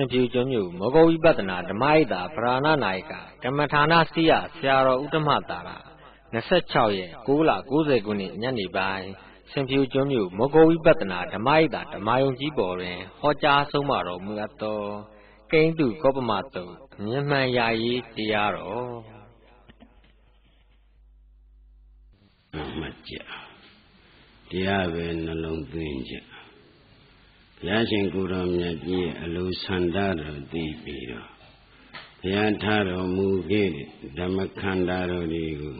င်ဖြူကျွန်းမြို့မောဂဝိပဿနာဓမ္မဣတာပရဏနာယကကမ္မဌာနစိယဆရာတော်ဥတ္တမတာရ26ရက်6လ90ခုနှစ်ညနေပိုင်းစင်ဖြူကျွန်းမြို့မောဂဝိပဿနာဓမ္မဣတာဓမ္မယုံကြီးပေါ်တွင်ဟောကြားဆုံးမတော်မူအပ်သောကိန်းတုကောပမတုတ်မြင်မှန်ရာရေးတရားတော်မှတ်ကြတရားပဲနှလုံးသွင်းကြ ဘုရားရှင်ကိုယ်တော်မြတ်ကြီးရဲ့အလိုဆန္ဒတော်သိပြီးတော့ဘုရားထားတော်မူခဲ့တဲ့ဓမ္မခန္ဓာတော်တွေကို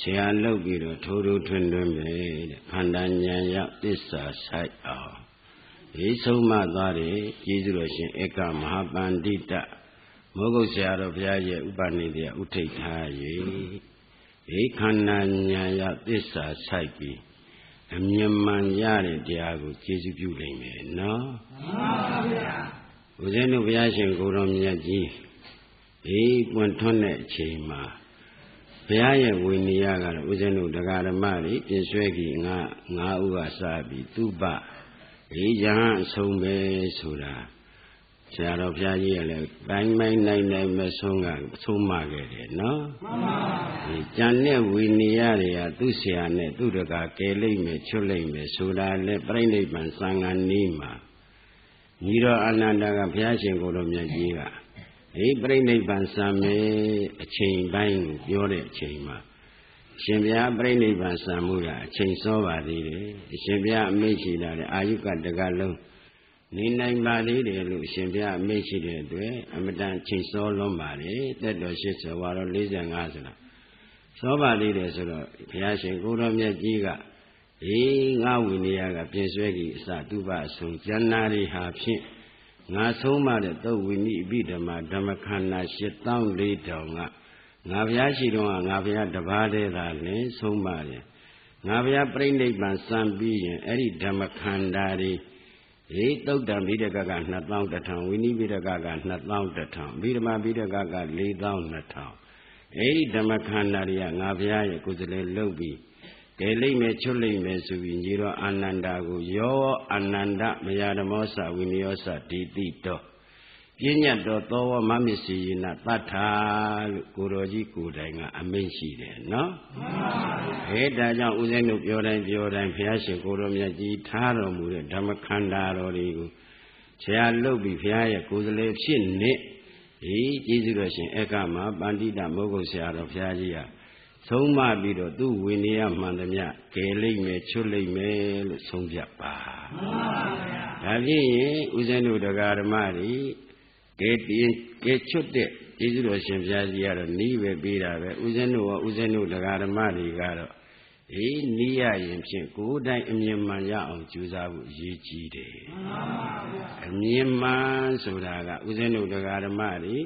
ဆရာလုပ်ပြီးတော့ထိုးထိုးထွန်းထွန်းပဲတဲ့ခန္ဓာဉာဏ်ရောက်သစ္စာဆိုင်အောင်ဒီဆုံးမသွားတယ်ကျေးဇူးတော်ရှင်ဧကမဟာပန္တိတမောဂုတ်ဆရာတော်ဘုရားရဲ့ဥပနိဒေယဥထိတ်ထား၍ဒီခန္ဓာဉာဏ်ရောက်သစ္စာဆိုင်ပြီး အမြင်မှန်ရတဲ့တရားကိုကျေစုပြုနိုင်မယ်နော်မှန်ပါဗျာဦးဇင်းတို့ဘုရားရှင်ကိုတော်မြတ်ကြီးဒီပွင့်ထွန်းတဲ့အချိန်မှာဘုရားရဲ့ဝိနည်းကတော့ဦးဇင်းတို့တရားဓမ္မတွေပြည့်စွဲကြီးငါငါးဥကစပြီးသူပဒီယဟန်အဆုံးပဲဆိုတာ ဆရာတော်ဘုရားကြီးကလည်းပိုင်းပိုင်းနိုင်နိုင်မဆုံးကဆုံးမခဲ့တယ်နော်မှန်ပါဒီကြံတဲ့ဝိနည်းတွေကသူ့ဆရာနဲ့သူ့တကာကယ်လိုက်မယ်ချွတ်လိုက်မယ်ဆိုတာလေပြိဋိဘံသံဃာနီးမှာညီတော်အာနန္ဒာကဘုရားရှင်ကိုယ်တော်မြတ်ကြီးကဒီပြိဋိဘံသံမေအချိန်ပိုင်းကိုပြောတဲ့အချိန်မှာရှင်ဘုရားပြိဋိဘံသံမှုကအချိန်စောပါသေးတယ်အရှင်ဘုရားအမိန့်ရှိတာလေအာယုကတကလုံး နေနိုင်ပါသေးတယ်လို့ရှင်ဘုရားအမိန့်ရှိတဲ့အတွက်အမတန်ချိန်စောလွန်ပါလေတက်တော်80ဝါတော့45ဆိုတာစောပါသေးတယ်ဆိုတော့ဘုရားရှင်ကိုတော်မြတ်ကြီးကအေးငါဝိနည်းကပြင်ဆွဲကြီးအစတုပအဆုံးဉာဏ်ရီဟာဖြင့်ငါဆုံးမတဲ့သုတ်ဝိနိအပိဓမ္မဓမ္မခန္ဓာ8400ကငါဘုရားရှိတော်ကငါဘုရားတပါးတည်းသာလင်းဆုံးပါတယ်ငါဘုရားပြိဋိဘံစံပြီးရင်အဲ့ဒီဓမ္မခန္ဓာတွေ ဒီတုတ်တံဘိဒကက2000ဝိနိဘိဒကက2000ဘိဓမ္မာဘိဒကက4200အဲ့ဒီဓမ္မခန္ဓာတွေကငါဘုရားရဲ့ကိုယ်စလဲလှုပ်ပြီးကဲလိမ့်မယ်ချွတ်လိမ့်မယ်ဆိုပြီးညီတော်အာနန္ဒာကိုယောအာနန္ဒမယဓမောသဝိနယောသဒီတိတော် ပြဉ္ညတ်တော်သောဝမမစ္စည်းယနာတတ်ထာလို့ကိုတော်ကြီးကိုယ်တိုင်ကအမိန့်ရှိတယ်နော်မှန်ပါဗျာအဲဒါကြောင့်ဦးဇင်းတို့ပြောတိုင်းပြောတိုင်းဘုရားရှင်ကိုတော်မြတ်ကြီးထားတော်မူတဲ့ဓမ္မခန္ဓာတော်တွေကိုဆရာလုတ်ပြီးဘုရားရဲ့ကိုယ်စလေဖြစ်နေဒီကျေးဇူးတော်ရှင်ဧကမပန္တိတမောဂုတ်ဆရာတော်ဘုရားကြီးဟာဆုံးမပြီးတော့သူ့ဝိနည်းမှန်သမျှကယ်လိမ့်မယ်ချွတ်လိမ့်မယ်လို့ဆုံးဖြတ်ပါမှန်ပါဗျာဒါဖြင့်ဦးဇင်းတို့တရားဓမ္မတွေ ကဲတင်ကဲချွတ်တဲ့ကျေးဇူးတော်ရှင်ဘုရားကြီးကတော့နီးပဲပေးတာပဲဦးဇင်းတို့ရောဦးဇင်းတို့တရားဓမ္မတွေကတော့အေးနီးရရင်ဖြင့်ကိုယ်တိုင်အမြင်မှန်ရအောင်ကြိုးစားဖို့အရေးကြီးတယ်မှန်ပါဗျာအမြင်မှန်ဆိုတာကဦးဇင်းတို့တရားဓမ္မတွေ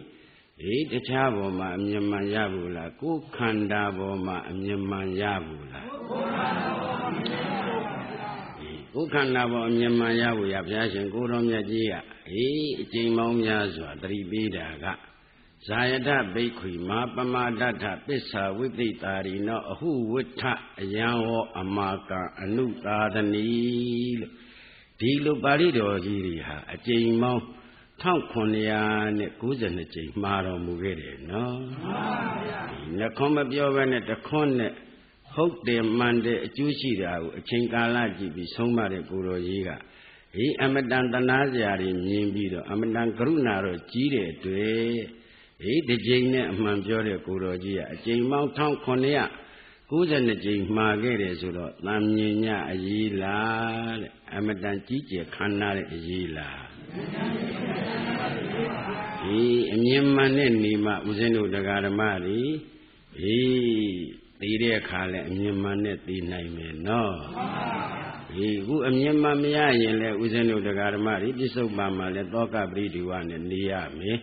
ဒီတခြားပေါ်မှာအမြင်မှန်ရဘူးလားကိုယ်ခန္ဓာပေါ်မှာအမြင်မှန်ရဘူးလားကိုယ်ခန္ဓာပေါ်အမြင်မှန်ရပါဗျာ ကိုယ်ခန္ဓာပေါ်အမြင်မှန်ရဘူးရဘုရားရှင်ကိုတော်မြတ်ကြီးကအေးအကျိန်မောင်းများစွာတတိပေးတာကဇာယတဘိက္ခွေမာပမာဒထပစ္ဆာဝိသိတာရိနောအဟုဝိထအယံဝအမာကံအနုသာဒနီလို့ဒီလိုပါဠိတော်ကြီးတွေဟာအကျိန်မောင်း1992ကြိမ်မှာတော်မူခဲ့တယ်နော်မှန်ပါဗျာနှခွန်းမပြောဘဲနဲ့တခွန်းနဲ့ ဟုတ်တယ်မှန်တယ်အကျိုးရှိတာကိုအချိန်ကာလကြည့်ပြီးဆုံးမတဲ့ကိုတော်ကြီးကဒီအမတန်တနာစရာတွေမြင်ပြီးတော့အမတန်ကရုဏာတော့ကြီးတဲ့တွေ့ဒီဒီကြိမ်နဲ့အမှန်ပြောတဲ့ကိုတော်ကြီးကအကြိမ်ပေါင်း1900 92ကြိမ်မှာခဲ့တယ်ဆိုတော့တန်မြင်ညအရေးလားတဲ့အမတန်ကြီးကျယ်ခမ်းနားတဲ့အရေးလားဒီအမြင်မှန်တဲ့နေမှဦးဇင်းတို့တရားဓမ္မတွေဒီ သိတဲ့အခါလဲအမြင်မှန်နဲ့သိနိုင်မယ်နော်ဒီခုအမြင်မှန်မရရင်လဲဦးဇင်းတို့တရားဓမ္မတွေပြစ္ဆုတ်ပါမှာလဲတောကပရိဒီဝနဲ့နေရမယ်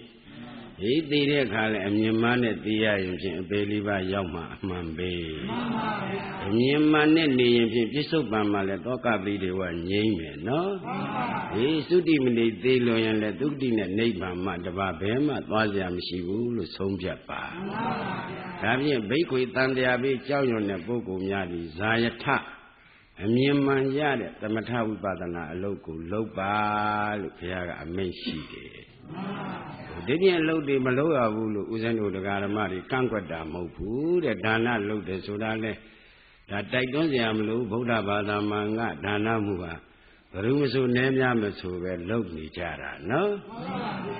ဒီသိတဲ့အခါလဲအမြင်မှန်နဲ့သိရရင်ဖြင့်အပေလေးပါရောက်မှအမှန်ပဲမှန်ပါဗျာအမြင်မှန်နဲ့နေရင်ဖြင့်ပြစ္ဆုတ်ပံမှာလဲတောကပိတွေဝငြိမ့်မယ်နော်မှန်ပါဒီသုတိမဏိသိလွန်ရင်လဲသုတိနဲ့နိဗ္ဗာန်မှတပါဘဲမှသွားစရာမရှိဘူးလို့ဆုံးဖြတ်ပါမှန်ပါဗျာဒါဖြင့်ဘိက္ခွေတန်တရားပိကြောက်ရွံ့တဲ့ပုဂ္ဂိုလ်များသည်ဇာယထအအမြင်မှန်ရတဲ့သမထဝိပဿနာအလုပ်ကိုလုပ်ပါလို့ဘုရားကအမိန့်ရှိတယ် ဒီပြင်အလုပ်တွေမလုပ်ရဘူးလို့ဦးဇင်းတို့တရားဓမ္မတွေကန့်ကွက်တာမဟုတ်ဘူးတဲ့ဒါနလုပ်တယ်ဆိုတာလဲဒါတိုက်တွန်းစရာမလိုဗုဒ္ဓဘာသာမှာငါဒါနမှုဟာဘယ်သူမဆိုနည်းများမဆိုပဲလုပ်နေကြတာနော်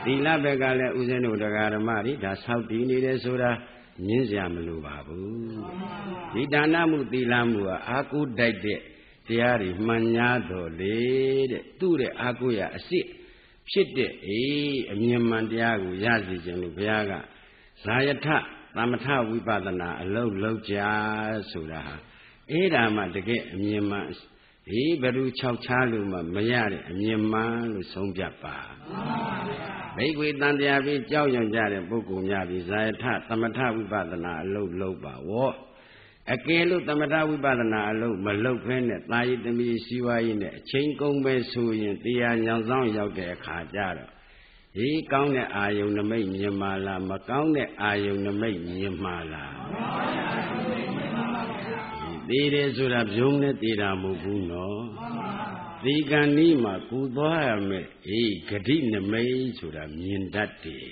သီလဘက်ကလည်းဦးဇင်းတို့တရားဓမ္မတွေဒါဆောက်တည်နေတယ်ဆိုတာညင်းစရာမလိုပါဘူးဒီဒါနမှုသီလမှုဟာအာကုတိုက်တဲ့တရားတွေမှန်ညာတော်လေတဲ့သူ့တဲ့အာကုရအစစ် ဖြစ်တဲ့အေးအမြင်မှန်တရားကိုရစီခြင်းလို့ဘုရားကဇာယထသမထဝိပဿနာအလုံးလုံးကြဆိုတာဟာအဲ့ဒါမှတကယ်အမြင်မှန်ဒီဘ누구၆ချားလို့မှမရတဲ့အမြင်မှန်လို့ဆုံးဖြတ်ပါဘိက္ခွေတန်တရားပြီးကြောက်ရွံ့ကြတဲ့ပုဂ္ဂိုလ်များပြီးဇာယထသမထဝိပဿနာအလုံးလုံးပါဝေါ် အကယ်လို့သမထဝိပဿနာအလုံးမလုံးဖဲနဲ့တာယိတမီစီဝါယိနဲ့အချိန်ကုန်ပဲဆိုရင်တရားညောင်ဆောင်ရောက်တဲ့အခါကျတော့ဒီကောင်းတဲ့အာယုန်နမိတ်မြင်မာလားမကောင်းတဲ့အာယုန်နမိတ်မြင်မာလားသေးတယ်ဆိုတာဖြုံးနဲ့သေးတာမဟုတ်ဘူးနော်ဒီကံဤမှာကူသွားရမယ်အေးဂတိနမိတ်ဆိုတာမြင်တတ်တယ်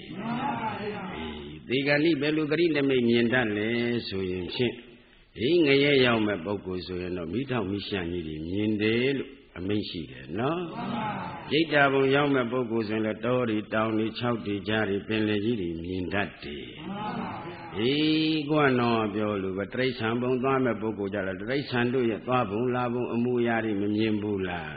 အေးဒီကံဤဘယ်လိုဂတိနမိတ်မြင်တတ်လဲဆိုရင်ဖြင့် ဒီငရဲရောက်မဲ့ပုဂ္ဂိုလ်ဆိုရင်တော့မိထောင်မိရှံကြီးတွေမြင်တယ်လို့ အမိန့်ရှိတယ်နော်ရိတ်တာဘုံရောက်မဲ့ပုဂ္ဂိုလ်ဆိုရင်လည်းတောတွေတောင်တွေခြောက်တွေကြားတွေပင်လယ်ကြီးတွေမြင်တတ်တယ်အေးကွနော်ပြောလို့ပဲတိရစ္ဆာန်ဘုံသွားမဲ့ပုဂ္ဂိုလ်ကြတော့တိရစ္ဆာန်တို့ရဲ့သွားဘုံလာဘုံအမှုအရာတွေမမြင်ဘူးလား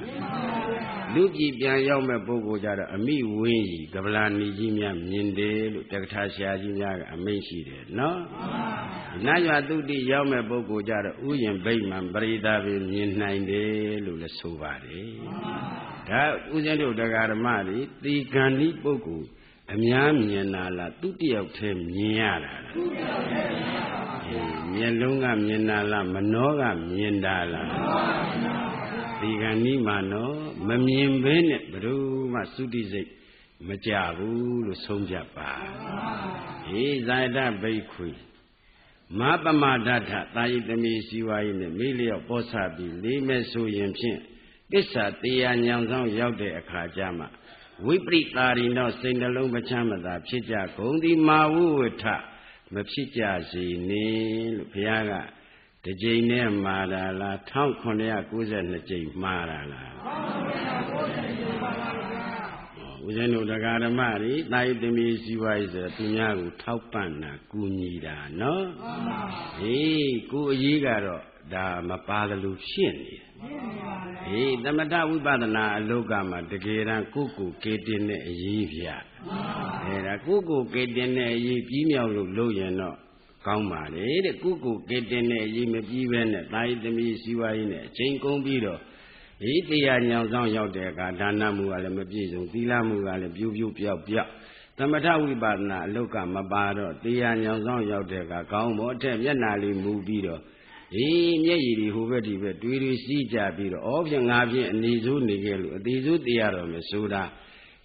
လူပြည်ပြန်ရောက်မဲ့ပုဂ္ဂိုလ်ကြတော့အမိဝင်းကြီးကပလာနီကြီးများမြင်တယ်လို့တက္ကထာဆရာကြီးများကအမိန့်ရှိတယ်နော်နတ်ရွာတုတိရောက်မဲ့ပုဂ္ဂိုလ်ကြတော့ဥယျင်ဗိမာန်ပရိသပဲမြင်နိုင်တယ်လို့လည်းဆိုပါတယ်ဒါဥစဉ်တို့တရားဓမ္မတွေတီကံဤပုဂ္ဂိုလ်အများမြင်တာလားသူတယောက်တည်းမြင်ရတာလားသူတယောက်တည်းမြင်ရပါဘူးမျက်လုံးကမြင်တာလားမနှောကမြင်တာလားမနှောပါဘူးဒီကံဤမှာနော်မမြင်ဘဲနဲ့ဘယ်သူမှသုတိစိတ်မကြဘူးလို့ဆုံးဖြတ်ပါဟေးဇာတဘိက္ခွေမပမဒထတာယိတမိစီဝါယိနဲ့မိလျော့ပောဆပြီးလေးမဲ့ဆိုရင်ဖြင့် ပစ္စာတရားညံဆောင်ရောက်တဲ့အခါကျမှဝိပရိတာရိနောစိတ်နှလုံးမချမ်းမသာဖြစ်ကြကုန်သည်မာဝုဝထမဖြစ်ကြစေနှင့်လို့ဘုရားကတစ်ကြိမ်နဲ့မှားတာလား1992ကြိမ်မှားတာလား1992ကြိမ်ပါပါဦးဇင်းတို့တရားဓမ္မတွေတာယတမီစီဝါရေးဆိုတော့သူများကိုထောက်ပံ့တာကူညီတာနော်ဟေးကိုအရေးကတော့ ဒါမပါသလိုဖြစ်နေတယ်ဟေးသမထဝိပဿနာအလုကမှာတကယ်တမ်းကိုကိုကေတင်တဲ့အရေးပြအဲဒါကိုကိုကေတင်တဲ့အရေးပြီးမြောက်လို့လုပ်ရင်တော့ကောင်းပါလေတဲ့ကိုကိုကေတင်တဲ့အရေးမပြီးပဲနဲ့တာယတမီစီဝါရေးနဲ့အချိန်ကုန်ပြီးတော့ဒီတရားညောင်ဆောင်ရောက်တဲ့အခါဒါနမှုကလည်းမပြည့်စုံသီလမှုကလည်းပြိုးပြိုးပြောက်ပြောက်သမထဝိပဿနာအလုတ်ကမပါတော့တရားညောင်ဆောင်ရောက်တဲ့အခါကောင်းဘောအထက်မျက်နာလေးမူပြီးတော့ အေးမျက်ရည်တွေဟိုဘက်ဒီဘက်တွေးတွေစီးကြပြီးတော့ဩဖြင့်ငါဖြင့်အနေဆိုးနေခဲ့လို့အသေးဆိုးတရားတော်မယ်ဆိုတာ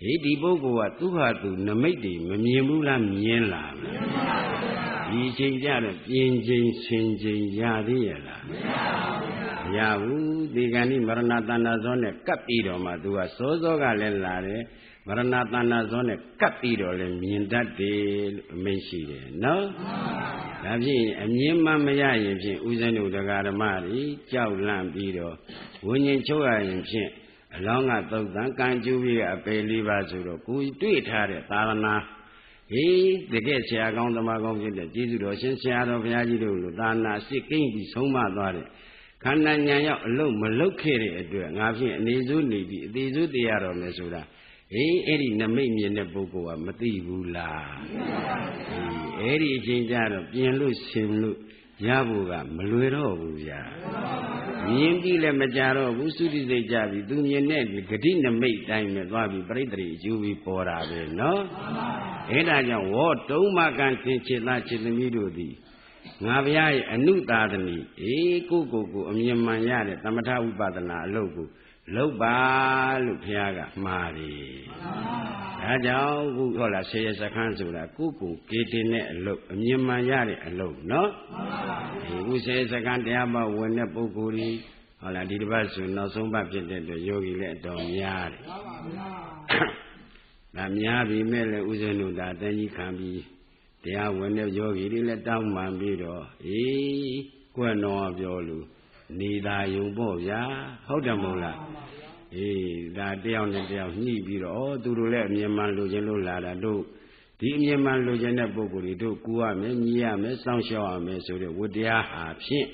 ဟေးဒီပုဂ္ဂိုလ်ကသူ့ဟာသူနမိတ်တွေမမြင်ဘူးလားမြင်လားမြင်ပါဘူးဒီချိန်ကြတော့ပြင်ချိန်ဆင်ချိန်ရသေးရဲ့လားမရပါဘူးမရဘူးဒီကံဤမရဏတဏ္ဍဇောနဲ့ကပ်ပြီးတော့မှသူကစောစောကလည်းလာတယ် မရဏတဏ္ဍဇောနဲ့ကပ်ပြီးတော့လည်းမြင်တတ်တယ်လို့အမိန့်ရှိတယ်နော်ဒါဖြင့်အမြင်မှမရရင်ဖြင့်ဥစဉ်တို့တရားဓမ္မတွေကြောက်လန့်ပြီးတော့ဝิญဉ်ချုပ်ရရင်ဖြင့်အလောင်းကသုတ်တန်ကံကျူးပြီးအပေလေးပါဆိုတော့ကိုတွေ့ထားတဲ့သာသနာဟေးတကယ်ဆရာကောင်းသမားကောင်းဖြစ်တဲ့ကျေးဇူးတော်ရှင်ဆရာတော်ဘုရားကြီးတို့လိုသာနာစစ်ကိမ့်ပြီးဆုံးမသွားတဲ့ခန္ဓာဉာဏ်ရောက်အလုံးမလုတ်ခဲ့တဲ့အတွက်ငါဖြင့်အနေစိုးနေပြီးအသေးစိုးတရားတော်မယ်ဆိုတာ အေးအဲ့ဒီနမိတ်မြင်တဲ့ပုဂ္ဂိုလ်ကမသိဘူးလားအေးအဲ့ဒီအချိန်ကျတော့ပြင်လို့ဆင်လို့ရဖို့ကမလွယ်တော့ဘူးဗျာမြင်ပြီးလည်းမကြတော့ဘူးသုတိစိတ်ကြပြီသူမြင်တဲ့ဂတိနမိတ်တိုင်းပဲသွားပြီးပြိတ္တိအကျိုးပြီးပေါ်တာပဲနော်အဲ့ဒါကြောင့်ဝေါတုံးမကန်သင်္ချေသားခြေသမီးတို့သည်ငါဗျာရဲ့အနုသာသနီအေးကိုကိုကိုအမြင်မှန်ရတဲ့သမထဥပဒနာအလုပ်ကို လုပ်ပါလို့ဘုရားကမှားတယ်ဒါကြောင့်ခုဟောလားဆေရစခန်းဆိုတာကိုကိုကေတင်တဲ့အလုပ်အမြင်မှန်ရတဲ့အလုပ်နော်ဒီခုဆေရစခန်းတရားမဝင်တဲ့ပုဂ္ဂိုလ်ကြီးဟုတ်လားဒီတစ်ပတ်ဆိုနောက်ဆုံးပတ်ဖြစ်တဲ့အတွက်ယောဂီလည်းအတော်များတယ်ဒါများပြီမဲ့လည်းဥစဉ်တို့ဒါတန်ကြီးခံပြီးတရားဝင်တဲ့ယောဂီတွေလည်းတောင်းပန်ပြီးတော့အေးကွယ်တော်ပြောလို့ နေသာယုံပေါ့ဗျာဟုတ်တယ်မဟုတ်လားအေးဒါတယောက်နဲ့တယောက်ညှိပြီးတော့ဩသူတို့လည်းအမြင်မှန်လိုချင်လို့လာတာတို့ဒီအမြင်မှန်လိုချင်တဲ့ပုဂ္ဂိုလ်တွေတို့ကူရမယ်ညီရမယ်စောင့်ရှောက်ရမယ်ဆိုတဲ့ဝတရားဟာဖြင့်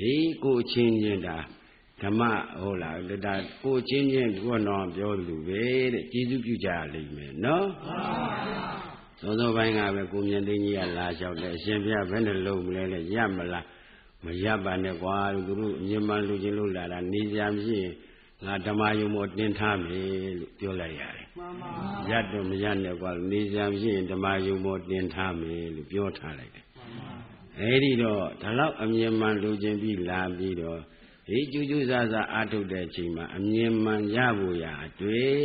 အေးကိုအချင်းချင်းဒါဓမ္မဟုတ်လားဒါကိုချင်းချင်းကိုတော့ပြောလို့ပဲတဲ့ကျေးဇူးပြုကြရလိမ့်မယ်နော်သောသောပိုင်းကပဲကိုမြင့်သိန်းကြီးကလာလျှောက်တယ်အရှင်ဘုရားဘယ်နဲ့လုံးမလဲလဲရမလား မရပါနဲ့ကွာသူတို့အမြင်မှန်လူချင်းလို့လာတာနေကြမရှိရင်ငါဓမ္မယုံမောတင်ထားမယ်လို့ပြောလိုက်ရတယ်မှန်ပါရတော့မရနဲ့ကွာနေကြမရှိရင်ဓမ္မယုံမောတင်ထားမယ်လို့ပြောထားလိုက်တယ်မှန်ပါအဲဒီတော့ဒါတော့အမြင်မှန်လူချင်းပြီးလာပြီးတော့ဒီကျူးကျူးဆာဆာအာထုတ်တဲ့အချိန်မှာအမြင်မှန်ရဖို့ရအတွေ့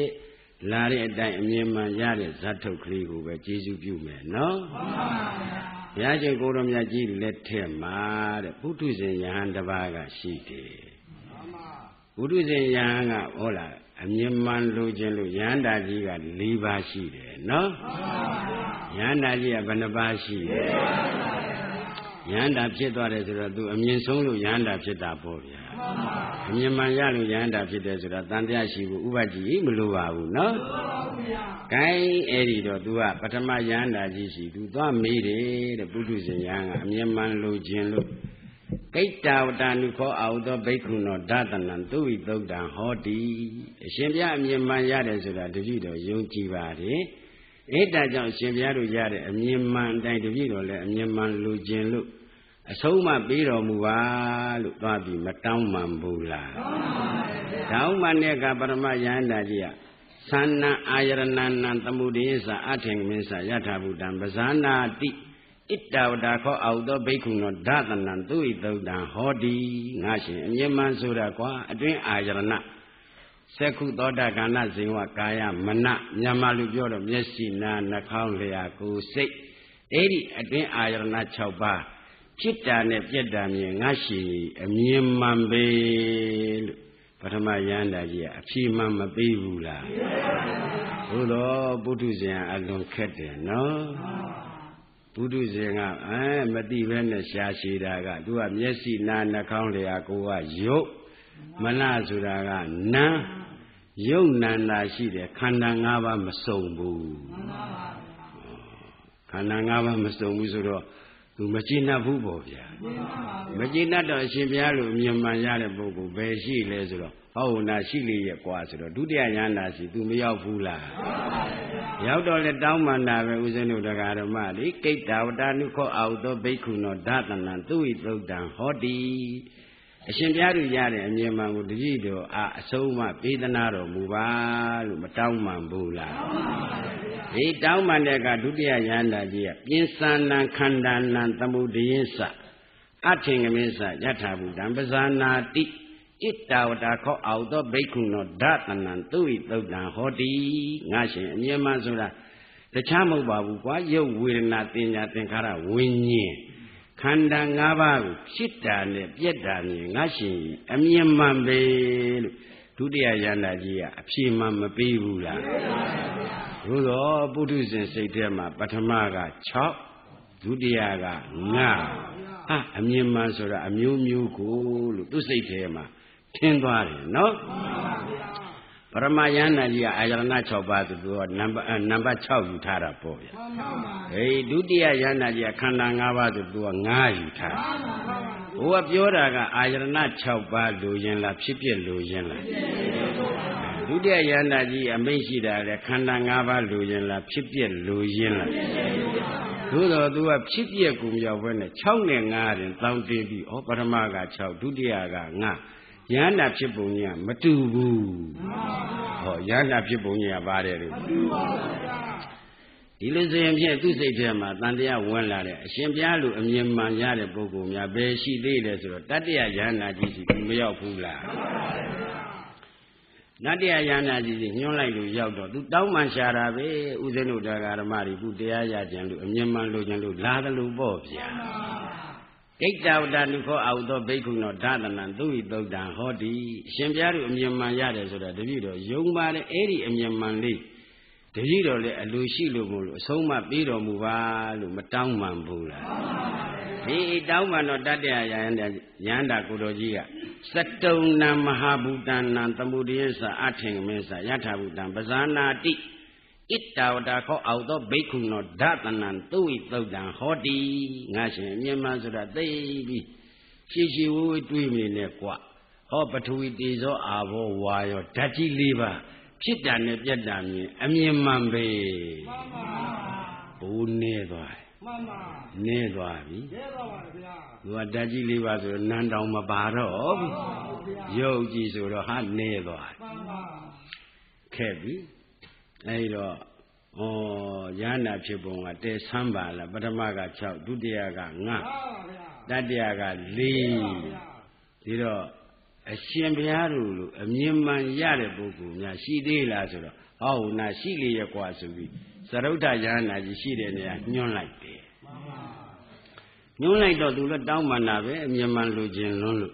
လာတဲ့အတိုင်းအမြင်မှန်ရတဲ့ဇတ်ထုတ်ကလေးကိုပဲကျေစုပြုမယ်နော်မှန်ပါဗျာ ဘုရားရှင်ကိုရောမြတ်ကြီးလက်ထက်မှာတဲ့ဘုထုဇင်ယဟန်တစ်ပါးကရှိတယ်မှန်ပါဘုထုဇင်ယဟန်ကဟောလားအမြင်မှန်လိုခြင်းလို့ယဟန္တာကြီးက၄ပါးရှိတယ်နော်မှန်ပါယဟန္တာကြီးကဘယ်နှပါးရှိလဲ ယဟန္တာဖြစ်သွားတယ်ဆိုတော့သူအမြင်ဆုံးလို့ယဟန္တာဖြစ်တာပေါ့ဗျာအမြင်မှန်ရလို့ယဟန္တာဖြစ်တယ်ဆိုတာတန်တရားရှိဖို့ဥပကြီးမလိုပါဘူးနော်မလိုပါဘူးဗျာဂိုင်းအဲ့ဒီတော့ तू ကပထမယဟန္တာကြီးရှိ तू သွားမေးတယ်တဲ့ပုထုဇဉ်ယဟန်ကအမြင်မှန်လို့ခြင်းလို့ကိတ္တဝတ္တနုခောအာဟုသောဘိက္ခုနောဒသနံသူဝိသုတ်တံဟောတိအရှင်ဘုရားအမြင်မှန်ရတယ်ဆိုတာတပည့်တော်ယုံကြည်ပါတယ် အဲ့ဒါကြောင့်အရှင်ဘုရားတို့ရတဲ့အမြင်မှန်အတိုင်းတပည့်တော်လည်းအမြင်မှန်လူခြင်းလို့အဆုံးမပေးတော်မူပါလို့သွားပြီးမတောင်းမှန်ဘူးလားတောင်းမှန်တဲ့ကပရမယန္တာကြီးကသန္နအာယရဏနံသမှုတေသအထင်မင်းစယထာဘုဒ္ဓံပဇာနာတိဣတဝတာခောအောက်သောဘိက္ခုနောဒသနံသူဣသုဒ္ဓံဟောတိငါရှင်အမြင်မှန်ဆိုတာကွာအတွင်းအာယရဏ သက္ခုသောတာကဏဇင်ဝကာယမနမြန်မာလူပြောတော့မျက်စိနာနှာခေါင်းလျာကိုယ်စိတ်အဲ့ဒီအတွင်းအာယရဏ6ပါးဖြစ်တာနဲ့ပြက်တာမြင်ငါရှိအမြင်မှန်ပဲလို့ပထမယန္တာကြီးကအဖြေမှန်မပေးဘူးလားသို့တော့ပုထုဇဉ်အလွန်ခက်တယ်နော်ပုထုဇဉ်ကအဲမတိပဲနဲ့ရှားရှိတာကသူကမျက်စိနာနှာခေါင်းလျာကိုကရုပ်မနဆိုတာကနာရု ပ်နန္တာရှိတယ်ခန္ဓာ၅ပါးမစုံဘူးခန္ဓာ၅ပါးမစုံဘူးဆိုတော့သူမကျေနပ်ဘူးပေါ့ဗျာမကျေနပ်တော့အရှင်ဘုရားလိုအမြင်မှန်ရတဲ့ပုဂ္ဂိုလ်ဘယ်ရှိလဲဆိုတော့ဟောနာရှိလေရဲ့ကွာဆိုတော့ဒုတိယယန္တာရှိသူမရောက်ဘူးလားရောက်တော့လေတောင်းမှန်တာပဲဦးဇင်းတို့တရားဓမ္မဒီကိတ္တဝတ္တနုခောအာဟုသောဘိက္ခုနောဒသနံသူဝိသုတ်တံဟောတိ အရှင်ဘုရားတို့ရတဲ့အမြင်မှန်ကိုတတိတော်အာအဆုံးမပေးသနာတော်မူပါလို့မတောင်းမှန်ဘူးလားဒီတောင်းမှန်တဲ့ကဒုတိယယန္တာကြီးကပြင်းစန္နံခန္ဓာနံသမုဒိယစအထင်ကမင်းစယထာဘုဒံပဇာနာတိဣတ္တဝတာခောအောက်သောဘိက္ခုနောဒသနံသူဝိသုတ်တံဟောတိငါရှင်အမြင်မှန်ဆိုတာတခြားမဟုတ်ပါဘူးကွာရုပ်ဝေဒနာတင်ညာသင်္ခါရဝိညာဉ် ခန္ဓာ၅ပါးကိုဖြစ်တာနဲ့ပြက်တာမြင်ငါရှင်အမြင်မှန်ပဲလို့ဒုတိယယန္တာကြီးကအဖြေမှန်မပေးဘူးလားသို့တော့ပုထုဇဉ်စိတ်ထဲမှာပထမက6ဒုတိယက9အာအမြင်မှန်ဆိုတာအမျိုးမျိုးကိုလို့သူစိတ်ထဲမှာထင်းသွားတယ်နော် ပရမယန္တာကြီးကအာရဏ6ပါးဆိုတော့နံပါတ်နံပါတ်6ယူထားတာပေါ့ဗျာဟေးဒုတိယယန္တာကြီးကခန္ဓာ5ပါးဆိုသူက9ယူထားဘုရားပြောတာကအာရဏ6ပါးလိုရင်လားဖြစ်ဖြစ်လိုရင်လားဒုတိယယန္တာကြီးအမိန့်ရှိတာလေခန္ဓာ၅ပါးလိုရင်လားဖြစ်ပြက်လိုရင်လားသို့တော်သူကဖြစ်ပြက်ကူမြောက်ဘဲနဲ့6နဲ့9တင်တောင်းတင်းပြီးဩပထမက6ဒုတိယက9 ယန္တာဖြစ်ပုံကြီးကမတူဘူးဟောယန္တာဖြစ်ပုံကြီးကပါတယ်လို့ဒီလိုဆိုရင်ဖြင့်သူ့စိတ်ထဲမှာတန်တရားဝင်လာတဲ့အရှင်ဘုရားလိုအမြင်မှန်ရတဲ့ပုဂ္ဂိုလ်များဘယ်ရှိသေးလဲဆိုတော့တတ္တယယန္တာကြီးစီမရောက်ဘူးလားနတ္တယယန္တာကြီးစီညွှန်းလိုက်လို့ရောက်တော့သူတောင်းမှန်ရှာတာပဲဥစဉ်တို့တရားဓမ္မတွေခုတရားရကြံလို့အမြင်မှန်လို့ကြံလို့လာတယ်လို့ပေါ့ဗျာ ဣတ္တဝတ္တနုခောအာဟုသောဘိက္ခုနောဓသနံသူဣသုတ်တံဟောတိရှင်ဘုရားတို့အမြင်မှန်ရတယ်ဆိုတာတပည့်တော်ယုံပါတယ်အဲ့ဒီအမြင်မှန်လေးတပည့်တော်လည်းအလိုရှိလို့မို့လို့အဆုံးမပေးတော်မူပါလို့မတောင်းမှန်ဘူးလားဒီတောင်းမှန်တော့တတ္တရာယန္တာယန္တာကိုတော်ကြီးကစတုံနံမဟာဘူတံနံသမုဒိယသအထင်မေသယထာဘူတံပဇာနာတိ ဣတ္တဝတာခောအောက်သောဘိက္ခုနောဓသနံသူဝိသုတ်တံဟောတိငါရှင်အမြင်မှန်ဆိုတာသိပြီးရှည်ရှည်ဝေးဝေးတွေးမိနေကွာဟောပထဝီတေဇောအာဘောဝါယောဓာတ်ကြီး၄ပါးဖြစ်တာနဲ့ပြက်တာမြင်အမြင်မှန်ပဲမှန်ပါဘိုးနေသွားမှန်ပါနေသွားပြီနေသွားပါဗျာသူကဓာတ်ကြီး၄ပါးဆိုတော့နန်းတောင်မပါတော့ဘူးရုပ်ကြည့်ဆိုတော့ဟာနေသွားမှန်ပါခဲ့ပြီ အဲဒီတော့ဩရဟနာဖြစ်ပုံကတဲဆန်းပါလားပထမက6ဒုတိယက9တတိယက4ဒီတော့အရှင်ဘုရားတို့လိုအမြင်မှန်ရတဲ့ပုဂ္ဂိုလ်များရှိသေးလားဆိုတော့ဟောနာရှိလေရကွာဆိုပြီးသရုဒ္ဓရဟနာကြီးရှိတဲ့နေရာညွှန်းလိုက်တယ်ညွှန်းလိုက်တော့သူလည်းတောင်းပန်တာပဲအမြင်မှန်လိုခြင်းလွန်းလို့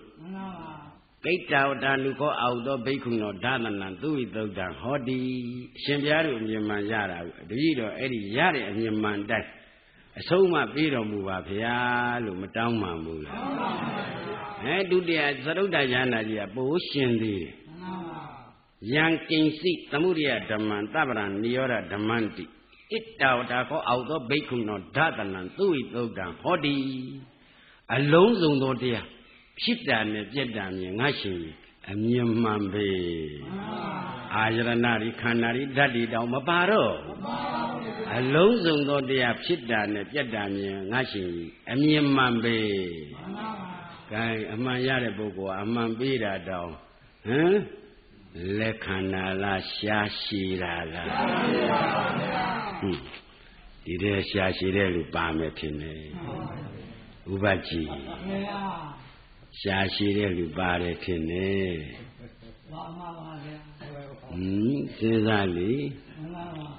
ကိတ္တဝတ္တနုခောအာဟုသောဘိက္ခုနောဓသနံသူဝိသုဒ္ဓံဟောတိအရှင်ဘုရားတို့အမြင်မှန်ရတာကိုတတိတော့အဲ့ဒီရတဲ့အမြင်မှန်တိုက်အဆုံးမပေးတော်မူပါဗျာလို့မတောင်းမှန်ဘူးလားအဲဒုတိယသရုဒ္ဓယန္တာကြီးကပိုးရှင်သေးတယ်ယံကိဉ္စိသမှုရိယဓမ္မံသဗ္ဗရံနိရောဓဓမ္မန္တိဣတ္တဝတာခောအောက်သောဘိက္ခုနောဓသနံသူဝိသုဒ္ဓံဟောတိအလုံးစုံသောတရား ဖြစ်တာနဲ့ပြက်တာမြင်ငါရှင်အမြင်မှန်ပဲအာယရဏဒီခန္ဓာဒီဓာတ်ဒီတောင်မပါတော့အလုံးစုံသောတရားဖြစ်တာနဲ့ပြက်တာမြင်ငါရှင်အမြင်မှန်ပဲကဲအမှန်ရတဲ့ပုဂ္ဂိုလ်ကအမှန်ပေးတာတောင်ဟမ်လက်ခန္ဓာလားရှားရှည်တာလားရှားရှည်ပါဗျာဟွန်းဒီတဲ့ရှားရှည်တဲ့လူပါမယ်ဖြစ်နေဥပကြီး ရှားရှည်တဲ့လူပါတယ်ဖြစ်နေပါမှာပါဗျာဟင်းစဉ်းစားလေ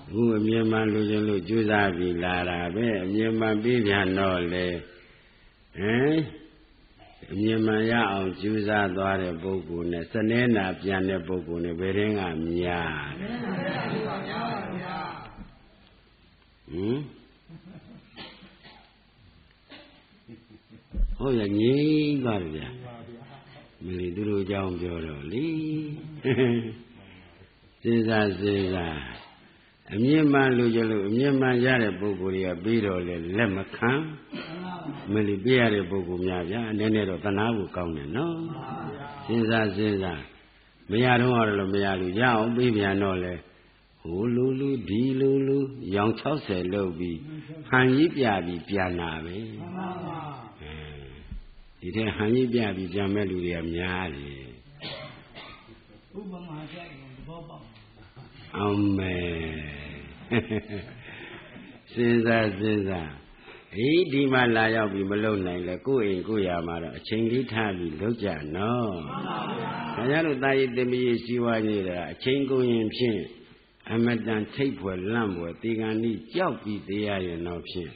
အခုအမြင်မှန်လူချင်းလို့ကြိုးစားပြီးလာတာပဲအမြင်မှန်ပြီးပြန်တော့လေဟမ်အမြင်မှန်ရအောင်ကြိုးစားသွားတဲ့ပုဂ္ဂိုလ်နဲ့စနေနာပြန်တဲ့ပုဂ္ဂိုလ်နဲ့ဘယ်ရင်ကများဟင် ဟုတ်ရငြိမ်းသွားတယ်ဗျာမလီသူတို့အကြောင်းပြောတော့လေစဉ်းစားစဉ်းစားအမြင့်မှန်လို့ကြလို့အမြင့်မှန်ရတဲ့ပုဂ္ဂိုလ်တွေကပြီးတော့လေလက်မခံမလီပြရတဲ့ပုဂ္ဂိုလ်များဗျာအနေနဲ့တော့တနာဖို့ကောင်းတယ်နော်စဉ်းစားစဉ်းစားမရတော့တော့မရလို့ရအောင်ပြီးပြန်တော့လေဟိုလူလူဒီလူလူရောင်60လောက်ပြီးဟန်ကြီးပြပြီးပြန်လာပဲ ဒီထဲဟန်ကြီးပြပြီးပြန်မဲ့လူတွေကများတယ်ဥပမာကြိုက်ရင်သဘောပေါက်အောင်မယ်စဉ်းစားစဉ်းစားအေးဒီမှာလာရောက်ပြီးမလုံနိုင်လဲကိုယ့်အိမ်ကိုယ့်ယာမှာတော့အချိန်လေးထားပြီးလုပ်ကြနော်မှန်ပါဗျာဒါကြလို့တာရည်တမီးစီဝါနေတာအချိန်ကုန်ရင်ဖြင့်အမတန်ထိတ်ဖွယ်လန့်ဖွယ်တေဂန်ဤကြောက်ပြီးသေးရရင်တော့ဖြင့်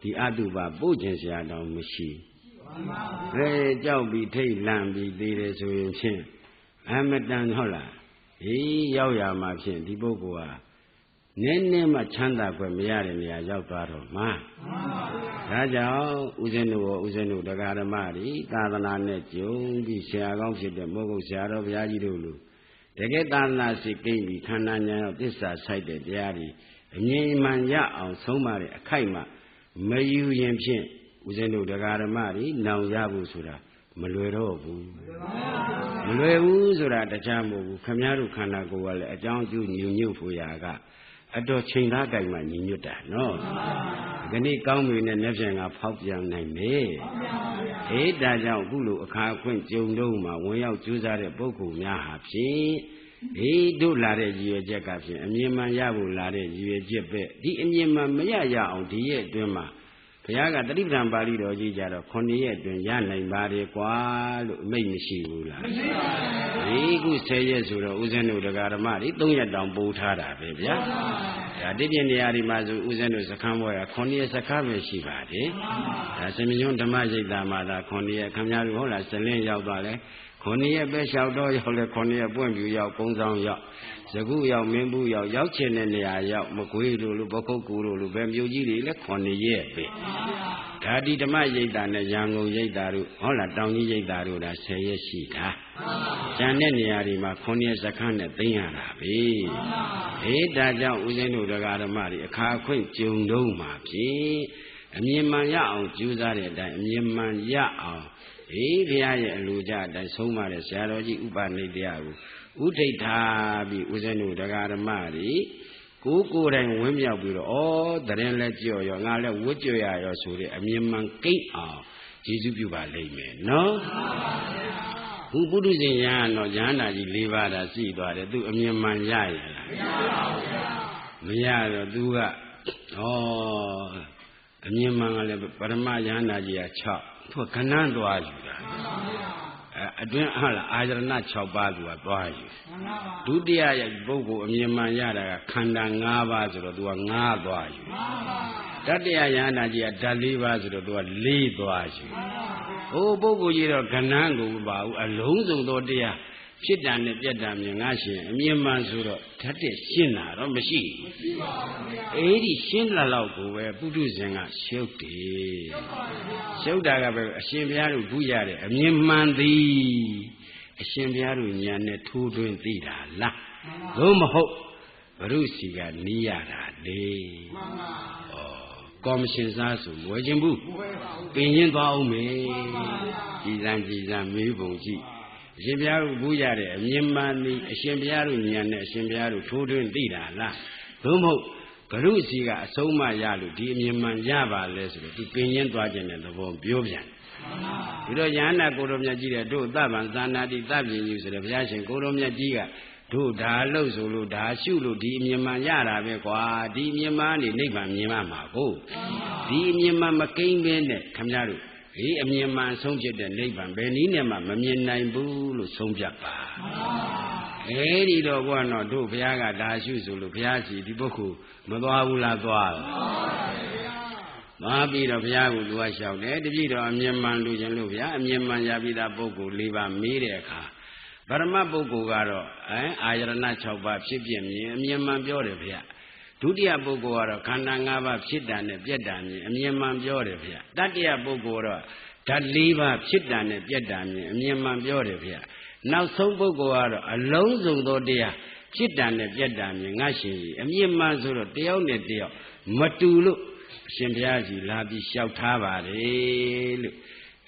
ဒီအတုပါပို့ခြင်းစရာတော့မရှိ ဟဲ့ကြောက်ပြီးထိတ်လန့်ပြီးသေးတယ်ဆိုရင်ဖြင့်အမတန်ဟုတ်လားအေးရောက်ရမှာဖြင့်ဒီပုဂ္ဂိုလ်ဟာနည်းနည်းမှချမ်းသာခွင့်မရတဲ့နေရာရောက်သွားတော့မှာဒါကြောင့်ဦးဇင်းတို့ဦးဇင်းတို့တရားဓမ္မတွေသာသနာနဲ့ကြုံပြီးဆရာကောင်းဖြစ်တဲ့မိုးကုတ်ဆရာတော်ဘုရားကြီးတို့လူတကယ်သာသနာစိတ်ကိမ့်ပြီးခန္ဓာဉာဏ်ရောက်သစ္စာဆိုင်တဲ့တရားတွေအမြင်မှန်ရအောင်ဆုံးမတဲ့အခိုက်မှမယူရင်ဖြင့် ဦးဇင်းတို့တရားဓမ္မတွေနောင်ရဖို့ဆိုတာမလွယ်တော့ဘူးမလွယ်ဘူးဆိုတာတခြားမဟုတ်ဘူးခမည်းတော်ခန္ဓာကိုယ်ကလည်းအကြောင်းကျူးညွညွတ်ဖို့ရာကအတော်ချိန်သားကြိုင်မှညီညွတ်တာနော်ဒီနေ့ကောင်းပြီနဲ့မျက်ဖြင့်ကဖောက်ပြန်နိုင်မယ်အေးဒါကြောင့်အခုလိုအခါအခွင့်ကြုံတော့မှဝင်ရောက်ကြိုးစားတဲ့ပုဂ္ဂိုလ်များဟာဖြင့်အေးတို့လာတဲ့ရည်ရွယ်ချက်ကဖြင့်အမြင်မှန်ရဖို့လာတဲ့ရည်ရွယ်ချက်ပဲဒီအမြင်မှန်မရရအောင်ဒီရဲ့အတွင်းမှာ ဘုရားကတတိပဒံပါဠိတော်ကြီးကြတော့ခုနှစ်ရက်အတွင်းရနိုင်ပါတယ်ကွာလို့အမိတ်မရှိဘူးလားမရှိပါဘူးဒီခု10ရက်ဆိုတော့ဦးဇင်းတို့တရားဓမ္မတွေ3ရက်တောင်ပို့ထားတာပဲဗျာဒါတိပြင်းနေရာဒီမှာဆိုဦးဇင်းတို့စခန်းဘွဲက9ရက်စခန်းပဲရှိပါတယ်ဒါစမြညွန်းဓမ္မရိပ်သာမှာဒါ9ရက်ခင်ဗျားတို့ဟုတ်လားစလင်းရောက်သွားလဲ 9ရက်ပဲလျှောက်တော့ရောက်လဲ9ရက်ပွင့်ပြူရောက်ကုန်းဆောင်ရောက်သကုရောက်မင်းဘူးရောက်ရောက်ချင်တဲ့နေရာရောက်မကွေးတို့လိုပခုတ်ကူတို့လိုပဲမြို့ကြီးတွေလဲ9ရက်ပဲဒါဒီဓမ္မရိပ်သာနဲ့ရန်ကုန်ရိပ်သာတို့ဟုတ်လားတောင်ကြီးရိပ်သာတို့ဒါ10ရက်ရှိတာကျန်တဲ့နေရာတွေမှာ9ရက်စခန်းနဲ့သိမ်းရတာပဲအေးဒါကြောင့်ဦးဇင်းတို့တရားဓမ္မတွေအခါခွင့်ကြုံတော့မှာဖြင့်အမြင်မှန်ရအောင်ကြိုးစားတဲ့အတိုင်းအမြင်မှန်ရအောင် အေးဘုရားရဲ့အလိုကြအတိုင်းဆုံးမတဲ့ဆရာတော်ကြီးဥပနိဒေယကိုဥထိတ်ထားပြီးဦးဇင်းတို့တရားဓမ္မတွေကိုကိုယ်တိုင်ဝင်းမြောက်ပြီးတော့ဩတရင်လက်ကြော်ရောငါလည်းဝတ်ကြော်ရရောဆိုတဲ့အမြင်မှန်ကိတ်အောင်ကျေးဇူးပြုပါလိမ့်မယ်နော်ဘုပုထုဇဉ်ရဟန်းတော့ရဟန္တာကြီး၄ပါးသာရှိသွားတယ်သူအမြင်မှန်ရရလားမရတော့သူကဩအမြင်မှန်ကလည်းပရမရဟန္တာကြီးက6 သူကခဏန်းသွားယူတာအတွင်းဟာလားအာရဏ6ပါးသူကသွားယူဒုတိယရဲ့ပုဂ္ဂိုလ်အမြင်မှန်ရတာကခန္ဓာ5ပါးဆိုတော့သူက5သွားယူတတိယယန္တာကြီးကဓာတ်၄ပါးဆိုတော့သူက4သွားယူဟိုပုဂ္ဂိုလ်ကြီးတော့ကဏ္ဍကိုမပါဘူးအလုံးစုံသောတရား ဖြစ်တာနဲ့ပြက်တာမြင်ငါရှင်အမြင်မှန်ဆိုတော့ဓာတ်တဲ့ရှင်းတာတော့မရှိဘူးအဲ့ဒီရှင်းလာတော့ကိုပဲပုထုဇဉ်ကရှုပ်တယ်ရှုပ်တာကပဲအရှင်ဘုရားတို့ဘူးရတဲ့အမြင်မှန်သည်အရှင်ဘုရားတို့ညာနဲ့ထိုးထွင်းသိတာလားသို့မဟုတ်ဘုရုစီကနီးရတာလေမှန်ပါကော်မရှင်စားဆိုမဝယ်ခြင်းဘူးပင်ရင်သွားအောင်မေကြည်စံကြည်စံမေးပုံကြည့် အရှင်ဘုရားတို့ဘူးရတဲ့အမြင်မှန်သည်အရှင်ဘုရားတို့ဉာဏ်နဲ့အရှင်ဘုရားတို့ထိုးထွင်းသိတာလားသို့မဟုတ်ဘရုစီကအဆုံးမရလို့ဒီအမြင်မှန်ရပါလဲဆိုတော့သူပင်ရင်သွားခြင်းတဲ့သဘောပြောပြန်ဒီတော့ယန္နာကိုတော်မြတ်ကြီးတဲ့တို့သဗ္ဗံသာနာတိသဗ္ဗညုဆိုတဲ့ဘုရားရှင်ကိုတော်မြတ်ကြီးကတို့ဒါလှုပ်ဆိုလို့ဒါရှုလို့ဒီအမြင်မှန်ရတာပဲကွာဒီအမြင်မှန်နေနိဗ္ဗာန်မြင်မှမှာကိုဒီအမြင်မှန်မကိန်းဘဲနဲ့ခမရတို့ ဒီအမြင်မှန်ဆုံးဖြစ်တဲ့နိဗ္ဗာန်ဘယ်နည်းနဲ့မှမမြင်နိုင်ဘူးလို့ဆုံးဖြတ်ပါအဲဒီတော့ဘုရားတော့တို့ဘုရားကဒါရှုဆိုလို့ဘုရားကြီးဒီပုဂ္ဂိုလ်မသွားဘူးလားသွားလားသွားပြီးတော့ဘုရားကိုလူကလျှောက်တယ်တပည့်တော်အမြင်မှန်လူချင်းလို့ဘုရားအမြင်မှန်ရပြီးသားပုဂ္ဂိုလ်၄ပါးမေးတဲ့အခါဗရမပုဂ္ဂိုလ်ကတော့အဲအာယရဏ6ပါးဖြစ်ပြမြင်အမြင်မှန်ပြောတယ်ဗျာ ဒုတိယပုဂ္ဂိုလ်ကတော့ခန္ဓာ၅ပါးဖြစ်တာနဲ့ပြက်တာမြင်အမြင်မှန်ပြောတယ်ဗျာတတိယပုဂ္ဂိုလ်တော့ဓာတ်၄ပါးဖြစ်တာနဲ့ပြက်တာမြင်အမြင်မှန်ပြောတယ်ဗျာနောက်ဆုံးပုဂ္ဂိုလ်ကတော့အလုံးစုံသောတရားဖြစ်တာနဲ့ပြက်တာမြင်ငါရှင်ကြီးအမြင်မှန်ဆိုတော့တယောက်နဲ့တယောက်မတူလို့အရှင်ဘုရားကြီးလာပြီးလျှောက်ထားပါတယ်လို့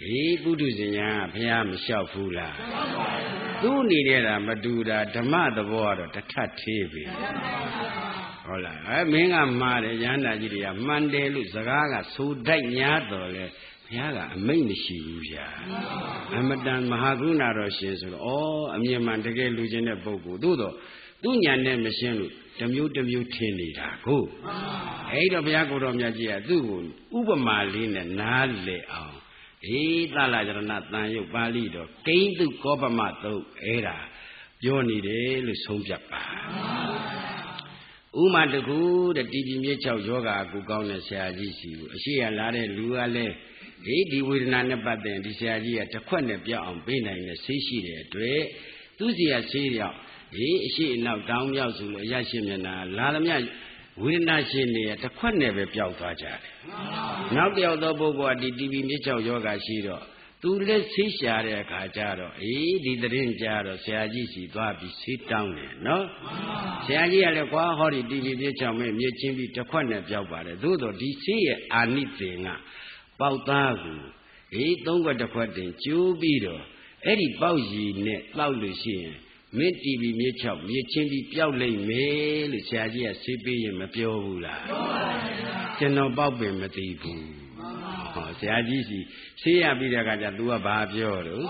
အေးပုထုဇဉ်ညာဘုရားမလျှောက်ဘူးလားသူ့နေတဲ့တာမတူတာဓမ္မသဘောကတော့တထသေးပြီ ဟုတ်လားအဲမင်းကမှားတယ်ရဟန္တာကြီးတွေကမှန်တယ်လို့စကားကဆိုတိုက်ညာတော်လဲဘုရားကအမိတ်မရှိဘူးဗျာအမတန်မဟာကရုဏာတော်ရှင်ဆိုတော့ဩအမြင်မှန်တကယ်လူချင်းတဲ့ပုဂ္ဂိုလ်သို့တော့သူ့ညာနဲ့မရှင်းလို့တမျိုးတမျိုးထင်နေတာကိုအဲ့တော့ဘုရားကိုယ်တော်မြတ်ကြီးကသူ့ကိုဥပမာလေးနဲ့နားလေအောင်အေးသလကြရဏတန်ရုပ်ပါဠိတော်ကိန်းတုကောပမသုတ်အဲ့ဒါပြောနေတယ်လို့ဆုံးဖြတ်ပါ ဥမာတကူတဲ့တီပြည်မြေ6ယောဂအကူကောင်းတဲ့ဆရာကြီးရှိဘူးအရှိရလာတဲ့လူကလည်းဒီဒီဝေဒနာနဲ့ပတ်သက်ဒီဆရာကြီးကတစ်ခွက်နဲ့ပြောက်အောင်ပေးနိုင်တဲ့ဆေးရှိတဲ့အတွက်သူစီရဆေးရောက်ဒီအရှိအနောက်တောင်းမြောက်ဆိုလို့ရရှိမျက်နာလာသမျှဝေဒနာရှင်တွေတစ်ခွက်နဲ့ပဲပျောက်သွားကြတယ်နောက်တယောက်သောပုဂ္ဂိုလ်ကဒီတီဗီမြေချောက်ယောဂရှိတော့ သူလက်ဆေးရှာတဲ့အခါကျတော့အေးဒီတရင်ကြတော့ဆရာကြီးစီသွားပြီးဆေးတောင်းတယ်နော်ဆရာကြီးကလည်းကွာဟောဒီတီဗီမြေချောက်မဲ့မြေချင်းပြီးတစ်ခွက်နဲ့ပျောက်ပါတယ်သို့တော့ဒီဆေးရဲ့အာနိသင်ကပေါက်သားကိုအေးသုံးခွက်တစ်ခွက်တင်ကျိုးပြီးတော့အဲ့ဒီပေါက်ရည်နဲ့တောက်လို့ရှိရင်မင်းတီဗီမြေချောက်မြေချင်းပြီးပျောက်လိမ့်မယ်လို့ဆရာကြီးကဆေးပေးရင်မပြောဘူးလားပြောပါဘူးကျွန်တော်ပေါက်ပင်မသိဘူးဟောဆ ရာကြီးစီဆေးရပြီးတဲ့အခါကျ तू ကဘာပြောတော့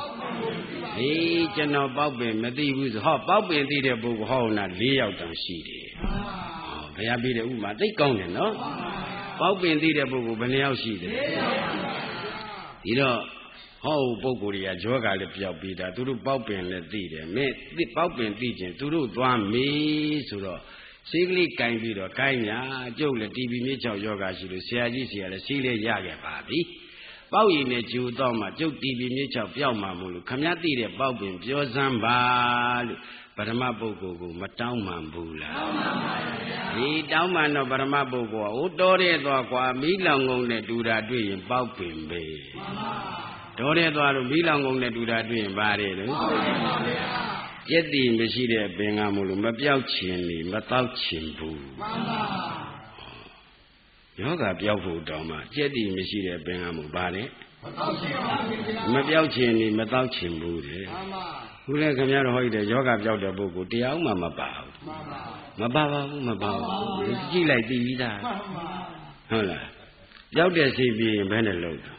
ဟေးကျွန်တော်ပေါက်ပင်မသိဘူးဆိုဟောပေါက်ပင်သိတဲ့ပုဂ္ဂိုလ်ဟောနာ၄ယောက်တောင်ရှိတယ်ဟောဘုရားပြီးတဲ့ဥမာသိကောင်းတယ်နော်ပေါက်ပင်သိတဲ့ပုဂ္ဂိုလ်ဘယ်နှယောက်ရှိတယ်ဒီတော့ဟောပုဂ္ဂိုလ်တွေကယောဂလည်းပြောက်ပြီးတာသူတို့ပေါက်ပင်လည်းသိတယ်မင်းပေါက်ပင်သိခြင်းသူတို့သွားမေးဆိုတော့ဆေးကလေးကင်ပြီးတော့ကိုင်းညာကျုပ်လည်းတီဘီမြေချောက်ယောဂရှိလို့ဆရာကြီးဆရာလည်းဆေးလေးရခဲ့ပါပြီ ပေါက်ရည်နဲ့ဂျူတော့မှကျုပ်တီဘီမြေချောက်ပျောက်မှာမို့လို့ခမည်းသိတဲ့ပေါက်ပင်ပြောစမ်းပါလို့ပရမပုဂ္ဂိုလ်ကိုမတောင်းမှန်ဘူးလားတောင်းမှန်ပါဗျာဒီတောင်းမှန်တော့ပရမပုဂ္ဂိုလ်ကဟိုတော်တဲ့သွားကွာမိလောင်ငုံနဲ့တူတာတွေ့ရင်ပေါက်ပင်ပဲမှန်ပါတော်တဲ့သွားလို့မိလောင်ငုံနဲ့တူတာတွေ့ရင်ပါတယ်လို့ပေါက်ပင်ပါဗျာကျက်တီမရှိတဲ့ပင်ကမို့လို့မပြောက်ချင်နေမတော့ချင်ဘူးမှန်ပါ ယောဂပြောက်ဖို့တောင်းမှကျက်တီမရှိတဲ့ပင်ကမို့ပါတယ်မတော့ချင်ပါဘူးမပြောက်ချင်နေမတော့ချင်ဘူးတဲ့မှန်ပါခုလည်းခင်ဗျားတို့ဟောရတဲ့ယောဂပြောက်တဲ့ပုဂ္ဂိုလ်တရားဥမှမပါဘူးမပါပါဘူးမပါဘူးကြည့်လိုက်သိပြီးသားဟုတ်လားပြောက်တဲ့စိတ်ပြီးရင်ဘယ်နဲ့လုံးဟမ်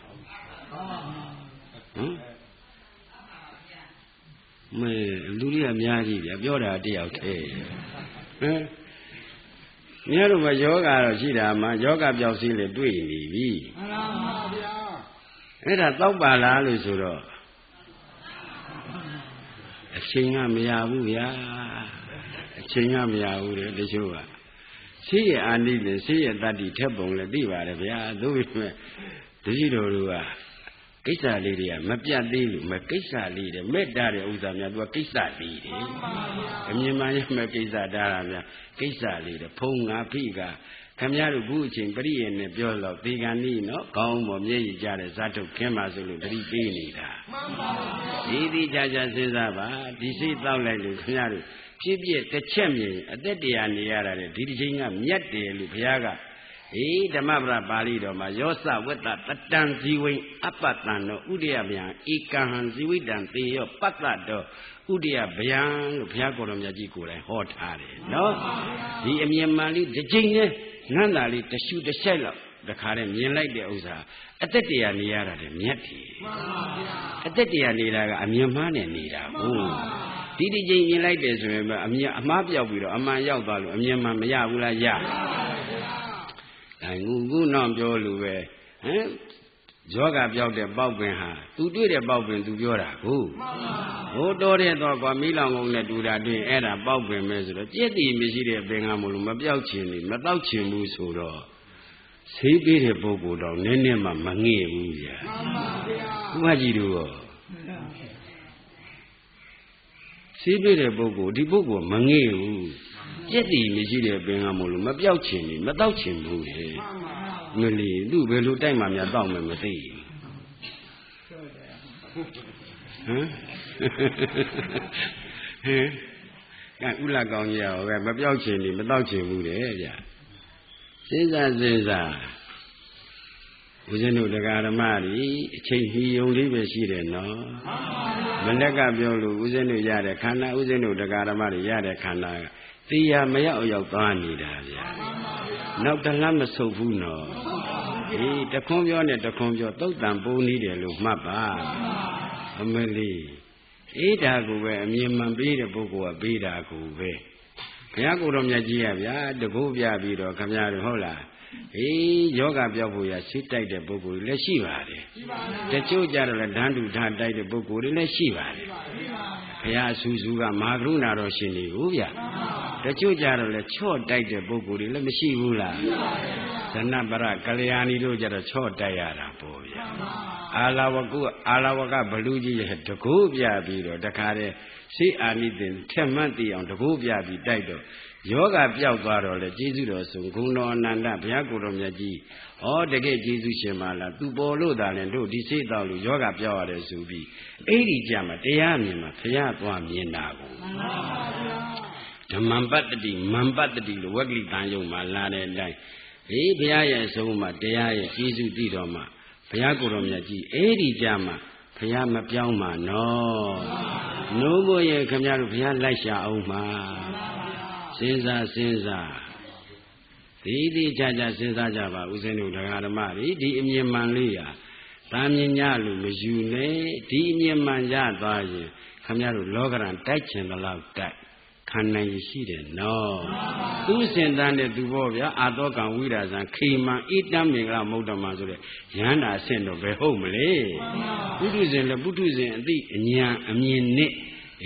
မေလူကြီးအများကြီးဗျပြောတာတယောက်တည်းဟမ် မြတ်တို့မယောဂတော့ရှိတာမှယောဂပြောက်စီးလေတွေ့နေပြီမှန်ပါဗျာအဲ့ဒါတောက်ပါလားလို့ဆိုတော့အချိန်ကမရဘူးဗျာအချိန်ကမရဘူးလေတချို့ကရှိရအာနိလေရှိရတတ္တိထက်ပုံလည်းသိပါတယ်ဗျာသို့ပေမဲ့တတိတော်တို့က ကိစ္စလေးတွေကမပြတ်သေးလို့မကိစ္စလေးတွေမေတ္တာတဲ့ဥစ္စာများသူကကိစ္စလေးတွေအမြင်မှန်ရမယ်ကိစ္စတားတာဗျာကိစ္စလေးတွေဖုံငါဖိကခမရတို့ခုအချိန်ပရိယေနဲ့ပြောတော့ဒီကနေ့နော်ကောင်းပေါ်မျက်ရည်ကြတဲ့ဇာတ်ထုတ်ခင်းပါဆိုလို့တတိပေးနေတာမှန်ပါဗျာဒီဒီကြကြစဉ်းစားပါဒီစိတ်တောက်လိုက်လို့ခမရတို့ဖြစ်ဖြစ်တစ်ချက်မြင်အသက်တရားနေရတာလေဒီတစ်ချိန်ကမြတ်တယ်လို့ဘုရားက အေးဓမ္မပဒပါဠိတော်မှာယောသဝတ္တတတံဇီဝိံအပတံတို့ဥဒိယဗျံဧကံဟံဇီဝိတံသေယောပတ္တတော်ဥဒိယဗျံလို့ဘုရားကိုယ်တော်မြတ်ကြီးကိုယ်တိုင်ဟောထားတယ်နော်ဒီအမြင်မှန်လေးတစ်ချိန်နဲ့နန္တာလေးတရှူတစ်ဆက်လောက်တခါတည်းမြင်လိုက်တဲ့ဥစ္စာအသက်တရားနေရတာတည်းမြတ်တယ်မှန်ပါဗျာအသက်တရားနေတာကအမြင်မှားနဲ့နေတာဟုတ်ဒီဒီချိန်မြင်လိုက်တယ်ဆိုရင်အမြင်အမှားပြောက်ပြီးတော့အမှန်ရောက်သွားလို့အမြင်မှန်မရဘူးလားရပါဗျာ အဲငူခုနောက်ပြောလို့ပဲဟမ်ယောဂပြောက်တဲ့ပေါက်ပင်ဟာသူတွေ့တဲ့ပေါက်ပင်သူပြောတာကိုဟိုတော်တဲ့တော့ကွာမိလောင်ကုန်နဲ့တူတာတွေ့အဲ့ဒါပေါက်ပင်ပဲဆိုတော့ကြက်တီမရှိတဲ့ပင်ကမလို့မပြောက်ချင်ဘူးမတောက်ချင်ဘူးဆိုတော့ဆေးပေးတဲ့ပုဂ္ဂိုလ်တော့နည်းနည်းမှမငဲ့ဘူးဗျာမှန်ပါဗျာဘုရားကြီးတို့ရောဆေးပေးတဲ့ပုဂ္ဂိုလ်ဒီပုဂ္ဂိုလ်မငဲ့ဘူး ကြက်တီမရှိတဲ့ပင်ကမလို့မပြောက်ချင်ဘူးမတောက်ချင်ဘူးလေမလီသူ့ဘယ်လိုတိုက်မှများတောက်မယ်မသိဘူးဟမ်ဟမ်ကဥလကောင်းကြီးရောပဲမပြောက်ချင်ဘူးမတောက်ချင်ဘူးတဲ့ဗျာစဉ်းစားစဉ်းစားဦးဇင်းတို့တရားဓမ္မတွေအချိန်ဟီယုံလေးပဲရှိတယ်နော်မနေ့ကပြောလို့ဦးဇင်းတို့ရတဲ့ခန္ဓာဦးဇင်းတို့တရားဓမ္မတွေရတဲ့ခန္ဓာက တရားမရောက်ရောက်သွားနေတာဗျာနောက်တလှမ်းမဆုပ်ဘူးနော်အေးတခွန်းပြောနဲ့တခွန်းပြောတုတ်တန်ပုံနေတယ်လို့မှတ်ပါအမလီအေးဒါကိုပဲအမြင်မှန်ပေးတဲ့ပုဂ္ဂိုလ်ကပေးတာကိုပဲဘုရားကိုယ်တော်မြတ်ကြီးရဗျာတကုပြပြီးတော့ခမရတို့ဟုတ်လားအေးယောဂပြောက်ဖို့ရရှိတိုက်တဲ့ပုဂ္ဂိုလ်တွေလည်းရှိပါတယ်တချို့ကြတော့လည်းဓာန်တူဓာတိုက်တဲ့ပုဂ္ဂိုလ်တွေလည်းရှိပါတယ်ဘုရားအဆူဆူကမဟာကရုဏာတော်ရှင်နေဘူးဗျ တချို့ကြတော့လည်းချော့တိုက်တဲ့ပုဂ္ဂိုလ်တွေလည်းမရှိဘူးလားဇနပရကလျာဏီတို့ကြတော့ချော့တိုက်ရတာပေါ့ဗျအာလာဝကုအာလာဝကဘလူကြီးရဲ့တကူပြပြီးတော့တခါတည်းစိအာနိသင်ထက်မှတ်သိအောင်တကူပြပြီးတိုက်တော့ယောဂပျောက်သွားတော့လေကျေးဇူးတော်ဆုံးဂုဏတော်အနန္တဘုရားကိုယ်တော်မြတ်ကြီးဩတကယ်ကျေးဇူးရှင်ပါလားသူပေါ်လို့သာလဲတို့ဒီစိတ်တော်လူယောဂပျောက်ရတယ်ဆိုပြီးအဲ့ဒီကြမှာတရားမြင်မှာဘုရားသွားမြင်တာကိုမှန်ပါဗျာ ဓမ္မပတ္တိမံပတ္တိလို့ဝဂ္ဂလိတန်ယုံမှာလာတဲ့အတိုင်းအေးဘုရားရဲ့အဆုံးမှာတရားရဲ့ကျေးဇူးတည်တော်မှာဘုရားကိုယ်တော်မြတ်ကြီးအဲ့ဒီကြမှာဘုရားမပြောင်းပါနော်နိုးဖို့ရဲ့ခမရတို့ဘုရားလိုက်ရှာအောင်မှာစဉ်းစားစဉ်းစားဒီဒီကြကြစဉ်းစားကြပါဦးဇင်းတို့ဒကာဓမ္မတွေဒီအမြင်မှန်လေးဟာတာမြင်ညလို့မယူနဲ့ဒီအမြင်မှန်ရသွားရင်ခမရတို့လောကရန်တိုက်ချင်တဲ့လောက်တိုက် ခံနိုင်ရရှိတယ်နော်သူစင်တန်းတဲ့သူဘောဗျာအာတောကံဝိရာဇံခိမံဣတံမင်္ဂလမௌတ္တမဆိုတဲ့ယန္တာအဆင့်တော့ဘယ်ဟုတ်မလဲပုထုဇဉ်လည်းပုထုဇဉ်အသိအဉာဏ်အမြင်နဲ့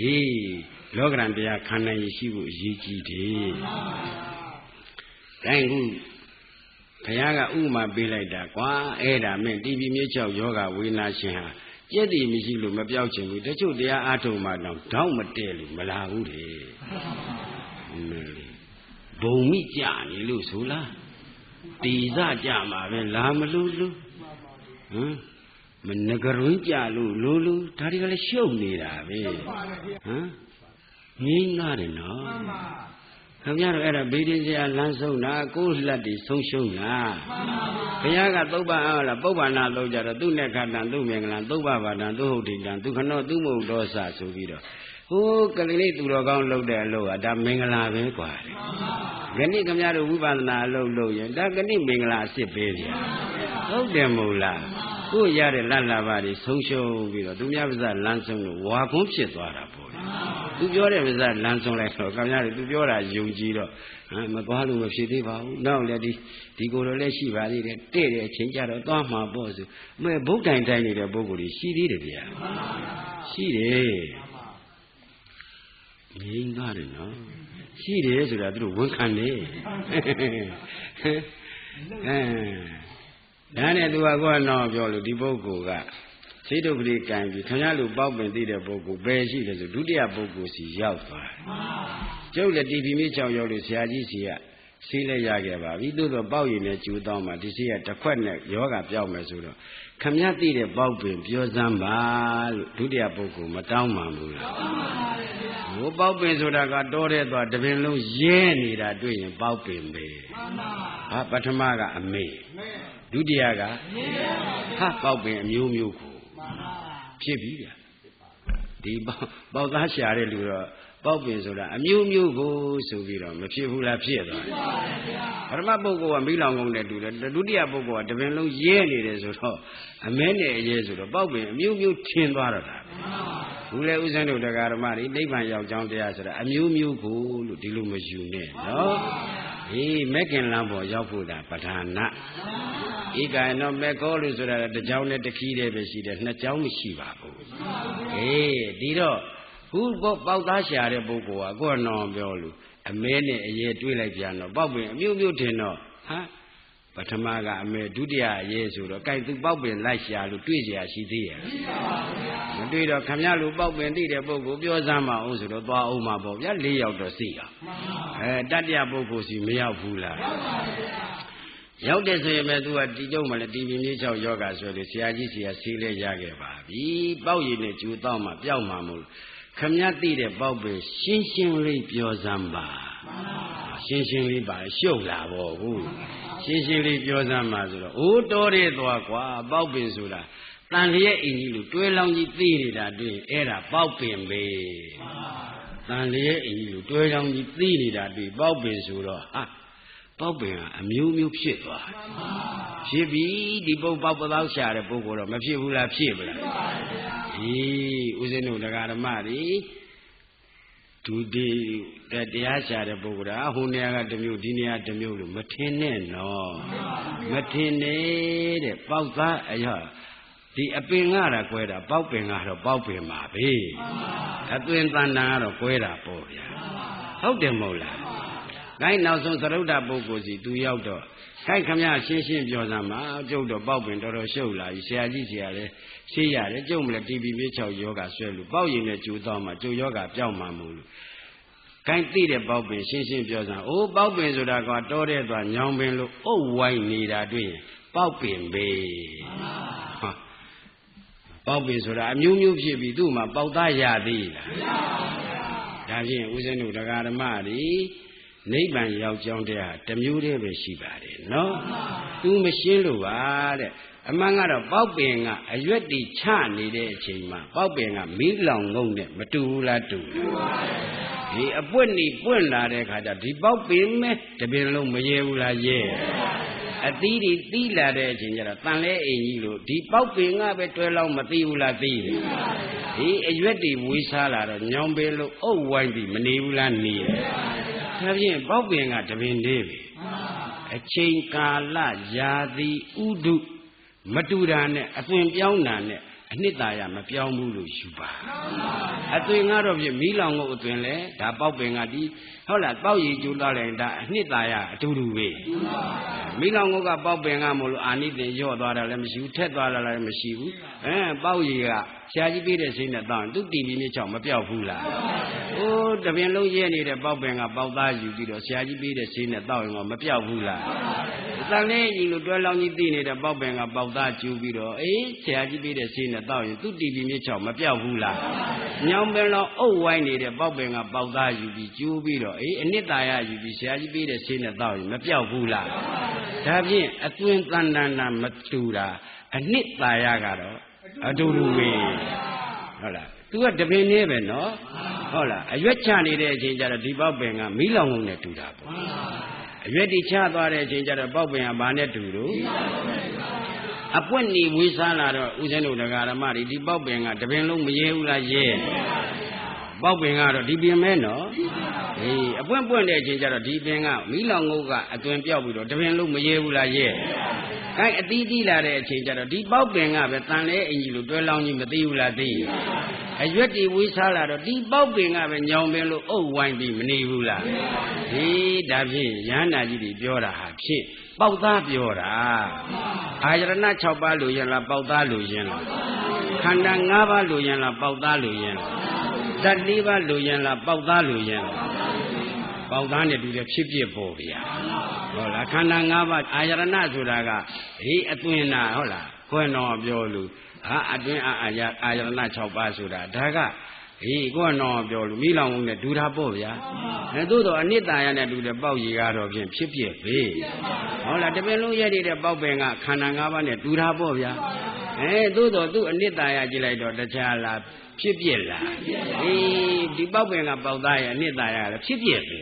အေးလောကရန်တရားခန္ဓာရည်ရှိဖို့အရေးကြီးတယ်တိုင်းခုဘုရားကဥမာပေးလိုက်တာကွာအဲ့ဒါမင်းတီဗီမြေချောက်ယောဂဝေနာရှင်ဟာ ကြက်တည်မရှိလို့မပြောက်ချင်ဘူးတချို့တရားအားထုတ်မှတော့တောင်းမတည့်လို့မလာဘူးလေဘုံမိကြနေလို့ဆိုလားတီစကြမှာပဲလာမလို့လို့ဟမ်မနဂရွန်းကြလို့လို့လို့ဒါတွေကလည်းရှုပ်နေတာပဲဟမ်ငင်းနာတယ်နော် ခင်ဗျားတို့အဲ့ဒါဗေဒင်းစရာလမ်းဆုံးတာကိုယ်လက်တွေဆုံးရှုံးတာဘုရားကသုဗ္ဗအားလားပုဗ္ဗနာလို့ကြတော့သူနဲ့ခတံသူမင်္ဂလံသုဗ္ဗဗာဒံသူဟုတ်တိတံသူခနောသူမဟုတ်ဒောစဆိုပြီးတော့ဟိုးကလေးသူတော်ကောင်းလုပ်တဲ့အလုပ်ကဒါမင်္ဂလာပဲกว่าခဏခင်ဗျားတို့ဝိပဿနာအလုပ်လုပ်ရင်ဒါခဏမင်္ဂလာအစ်စ်ပဲဗျာဟုတ်တယ်မို့လားကိုရတဲ့လတ်လာပါတွေဆုံးရှုံးပြီးတော့သူများပါးစလမ်းဆုံးလို့ဝါကုန်းဖြစ်သွားတာပေါ့ ေါ့ သူပြောတဲ့ပါးစလမ်းဆုံးလိုက်တော့ခင်ဗျားတို့သူပြောတာယုံကြည်တော့ဟမ်မသွားလို့မဖြစ်သေးပါဘူးနောက်လည်းဒီဒီကိုယ်တော်လည်းရှိပါသေးတယ်တဲ့တဲ့အချိန်ကြတော့သွားမှာပေါ့ဆိုမဲဘုတ်တိုင်တိုင်းနေတဲ့ပုဂ္ဂိုလ်ကြီးရှိသေးတယ်ဗျာရှိတယ်ငြိမ်းသွားတယ်နော်ရှိတယ်ဆိုတာသူတို့ဝန်ခံနေအဲဒါနဲ့သူကကောတော့ပြောလို့ဒီပုဂ္ဂိုလ်က စိတ်ဒုက္ခတွေကံပြီးခင်ဗျားလူပေါက်ပင်သိတဲ့ပုဂ္ဂိုလ်ဘယ်ရှိလဲဆိုဒုတိယပုဂ္ဂိုလ်စီရောက်သွားတယ်ကျုပ်လည်းတီဗီမြေချောင်းရောက်လို့ဆရာကြီးစီကဆေးလဲရခဲ့ပါပြီသို့တော့ပေါက်ရည်နဲ့ကျူတောင်းမှဒီဆေးကတစ်ခွက်နဲ့ယောဂပြောက်မယ်ဆိုတော့ခမည်းသိတဲ့ပေါက်ပင်ပြောစမ်းပါလို့ဒုတိယပုဂ္ဂိုလ်မတောင်းမှဘူးလားဟိုပေါက်ပင်ဆိုတာကတောတဲ့သွားတပင်လုံးရဲနေတာတွေ့ရင်ပေါက်ပင်ပဲဟာပထမကအမေဒုတိယကဟာပေါက်ပင်အမျိုးမျိုးကို ဖြစ်ပြီဗျဒီပေါက်သားရှာတဲ့လူတော့ပေါက်ပင်ဆိုတာအမျိုးမျိုးကိုဆိုပြီးတော့မဖြစ်ဘူးလားဖြစ်သွားတယ်ပထမပုဂ္ဂိုလ်ကမိလောင်ကုန်တဲ့တူတယ်ဒုတိယပုဂ္ဂိုလ်ကတပင်လုံးရဲနေတယ်ဆိုတော့အမဲနဲ့အရဲဆိုတော့ပေါက်ပင်အမျိုးမျိုးထင်သွားတော့တာဘူးလေဥစ္စာတို့တရားဓမ္မတွေနိဗ္ဗာန်ရောက်ကြောင်းတရားဆိုတာအမျိုးမျိုးကိုလို့ဒီလိုမယူနဲ့နော် ဟေးမက်ကင်လမ်းပေါ်ရောက်ဖို့တာပဋ္ဌာနာဧကံတော့မက်ကောလို့ဆိုတာတစ်ကြောင်းနဲ့တစ်ခီးတည်းပဲရှိတယ်နှစ်ကြောင်းမရှိပါဘူးဟေးဒီတော့ခုပေါက်သားရှာတဲ့ပုဂ္ဂိုလ်ကကိုယ်တော်ပြောလို့အမဲနဲ့အရဲတွေးလိုက်ပြန်တော့ပေါက်ပင်အမျိုးမျိုးထင်တော့ဟာ ပထမကအမဲဒုတိယအရဲဆိုတော့ကြိုက်သူပေါက်ပင်လိုက်ရှာလို့တွေးเสียရှိသေးရဲ့မတွေးတော့ခမရလူပေါက်ပင်သိတဲ့ပုဂ္ဂိုလ်ပြောစမ်းမအောင်ဆိုတော့သွားအောင်မှာပေါ့ဗျာ၄ယောက်တော့သိအောင်အဲတတ္တယပုဂ္ဂိုလ်စီမရောက်ဘူးလားရောက်တယ်ဆိုရင်ပဲသူကတီကျုံမလဲတီပင်မြေချောက်ယောဂဆိုလို့ဆရာကြီးဆရာဆေးလဲရခဲ့ပါပြီပေါက်ရည်နဲ့ကျူတော့မှပျောက်မှမို့ခမည်းသိတဲ့ပေါက်ပဲရှင်းရှင်းလေးပြောစမ်းပါရှင်းရှင်းလေးပါရှုပ်လာပေါ့ဟုတ် ရှင်းရှင်းလေးပြောစမ်းပါဆိုတော့အိုးတော်ရဲသွားကွာပေါက်ပင်ဆိုတာတန်လျက်အင်ကြီးလို့တွဲလောင်းကြီးသိနေတာတွေ့အဲ့ဒါပေါက်ပင်ပဲတန်လျက်အင်ကြီးလို့တွဲလောင်းကြီးသိနေတာတွေ့ပေါက်ပင်ဆိုတော့ဟာပေါက်ပင်ကအမျိုးမျိုးဖြစ်သွားဖြစ်ပြီဒီပုတ်ပေါက်ပသောရှာတဲ့ပုဂ္ဂိုလ်တော့မဖြစ်ဘူးလားဖြစ်ပါလားအေးဦးဇင်းတို့တရားဓမ္မတွေ ဒုတိယတရားရှာတဲ့ပုဂ္ဂိုလ်ကဟိုနေရာကတစ်မျိုးဒီနေရာတစ်မျိုးလို့မထင်နဲ့နော်မထင်နဲ့တဲ့ပေါက်သားအရာဒီအပင်ကတာကွဲတာပေါက်ပင်ကတော့ပေါက်ပင်ပါပဲအသွင်တန်တန်ကတော့ကွဲတာပေါ့ဗျာဟုတ်တယ်မဟုတ်လား ခိုင်းနောက်ဆုံးသရုဒ္ဓပုဂ္ဂိုလ်စီသူရောက်တော့ခိုင်းခမရှင်းရှင်းပြောစမ်းပါကျုပ်တော့ပေါက်ပင်တော်တော်ရှုပ်လာပြီဆရာကြီးဆရာလည်းရှင်းရတယ်ကျုပ်မလဲတီဗီမြေ6ယောဂဆွဲလို့ပေါက်ရင်လည်းကျူတော့မှကျုပ်ယောဂပြောက်မှမို့လို့ခိုင်းသိတဲ့ပေါက်ပင်ရှင်းရှင်းပြောစမ်းအိုးပေါက်ပင်ဆိုတာကတောတဲ့သွားညောင်ပင်လို့အုပ်ဝိုင်းနေတာတွေ့ရင်ပေါက်ပင်ပဲဟာပေါက်ပင်ဆိုတာအမျိုးမျိုးဖြစ်ပြီးသူ့မှာပေါက်သားရသေးလားမရပါဘူးဒါဖြင့်ဦးဇင်းတို့တရားဓမ္မတွေ နိဗ္ဗာန်ရောက်ကြောင်းတရားတမျိုးတည်းပဲရှိပါတယ်နော်သူမရှင်းလို့ပါတဲ့အမှန်ကတော့ပေါက်ပင်ကအရွက်တီချနေတဲ့အချိန်မှာပေါက်ပင်ကမီးလောင်ငုံနဲ့မတူဘူးလားတူဒီအပွင့်နေပွင့်လာတဲ့ခါကျဒီပေါက်ပင်မဲတပင်လုံးမရဲဘူးလားရဲအသီးတွေသီးလာတဲ့အချိန်ကျတော့တန်လဲအိမ်ကြီးလို့ဒီပေါက်ပင်ကပဲတွဲလောက်မသိဘူးလားသိတယ်ဒီအရွက်တွေဝေးစားလာတော့ညောင်ပင်လို့အုပ်ဝိုင်းပြီးမနေဘူးလားနေတယ် ဒါဖြင့်ပေါက်ပင်ကတပင်သေးပြီအချိန်ကာလယာတိဥဒုမတူတာနဲ့အသွင်ပြောင်းတာနဲ့အနှစ်သာရမပြောင်းဘူးလို့ယူပါအသွင်ကတော့ဖြင့်မီးလောင်ကိုအသွင်လဲဒါပေါက်ပင်ကဒီဟုတ်လားပေါက်ရည်ကျူသွားတယ်ဒါအနှစ်သာရအတူတူပဲမီးလောင်ကိုကပေါက်ပင်ကမလို့အာနိသင်ရော့သွားတာလည်းမရှိဘူးထက်သွားတာလည်းမရှိဘူးအဲပေါက်ရည်က ဆရာကြီးပေးတဲ့စိတ်နဲ့တောင်းသူတီဗီမြေချောင်းမပြောက်ဘူးလားအိုးတပင်လုံးရဲနေတဲ့ပေါက်ပင်ကပေါက်သားယူပြီးတော့ဆရာကြီးပေးတဲ့စိတ်နဲ့တောင်းရင်မပြောက်ဘူးလားတန်လေးကြီးလို့တွဲလောင်းကြီးသိနေတဲ့ပေါက်ပင်ကပေါက်သားကျူပြီးတော့အေးဆရာကြီးပေးတဲ့စိတ်နဲ့တောင်းရင်သူတီဗီမြေချောင်းမပြောက်ဘူးလားညောင်ပင်လောင်းအုပ်ဝိုင်းနေတဲ့ပေါက်ပင်ကပေါက်သားယူပြီးကျူပြီးတော့အေးအနှစ်သာရယူပြီးဆရာကြီးပေးတဲ့စိတ်နဲ့တောင်းရင်မပြောက်ဘူးလားဒါဖြင့်အသွင်တန်တန်တာမတူတာအနှစ်သာရကတော့ အတူတူပဲဟုတ်လားသူကတပင်နေပဲနော်ဟုတ်လားအရွက်ချနေတဲ့အချိန်ကျတော့ဒီပေါက်ပင်ကမီးလောင်လုံးနဲ့တူတာပေါ့အရွက်တိချသွားတဲ့အချိန်ကျတော့ပေါက်ပင်ကဘာနဲ့တူလို့အပွင့်နေဝေးစားလာတော့ဦးဇင်းတို့ဒကာရမတွေဒီပေါက်ပင်ကတပင်လုံးမရဲဘူးလားရဲ ပေါက်ပင်ကတော့ဒီပင်မဲနော်အေးအပွင့်ပွင့်တဲ့အချိန်ကျတော့ဒီပင်ကမီးလောင်ငုတ်ကအသွင်ပြောက်ပြီးတော့တပင်လုံးမရဲဘူးလားရဲအဲအတီးတီးလာတဲ့အချိန်ကျတော့ဒီပေါက်ပင်ကပဲတန်လဲအင်ကြီးလို့တွဲလောင်းကြီးမသိဘူးလားသိအရွက်တီဝေးစားလာတော့ဒီပေါက်ပင်ကပဲညောင်ပင်လို့အုပ်ဝိုင်းပြီးမနေဘူးလားဒီဒါဖြင့်ရဟန္တာကြီးတွေပြောတာဟာဖြစ်ပေါက်သားပြောတာအာယရဏ6ပါးလို့ရင်လားပေါက်သားလို့ရင်လားခန္ဓာ5ပါးလို့ရင်လားပေါက်သားလို့ရင်လား ဓာတ်၄ပါးလို့ရင်လားပေါက်သားလို့ရင်လားပေါက်သားနဲ့တူတဲ့ဖြစ်ဖြစ်ပေါ်ဗျာဟုတ်လားခန္ဓာ၅ပါးအာယရဏဆိုတာကဟေးအသွင်နာဟုတ်လားခွန်းတော်ပြောလို့ဟာအတွင်းအာအာအာယရဏ6ပါးဆိုတာဒါကဟေးကိုကတော့ပြောလို့မိလောင်ုံနဲ့ဒူတာပေါ့ဗျာအဲသို့တော့အနိတ္တရနဲ့ဒူတဲ့ပေါက်ရည်ကတော့ဖြင့်ဖြစ်ဖြစ်ပဲဟုတ်လားတပင်လုံးရဲ့တဲ့ပေါက်ပင်ကခန္ဓာ၅ပါးနဲ့ဒူတာပေါ့ဗျာအဲသို့တော့သူ့အနိတ္တရကြည့်လိုက်တော့တခြားလား ဖြစ်ပြက်လားအေးဒီပေါက်ပင်ကပေါက်သားရဲ့အနှစ်သာရလည်းဖြစ်ပြက်ပဲ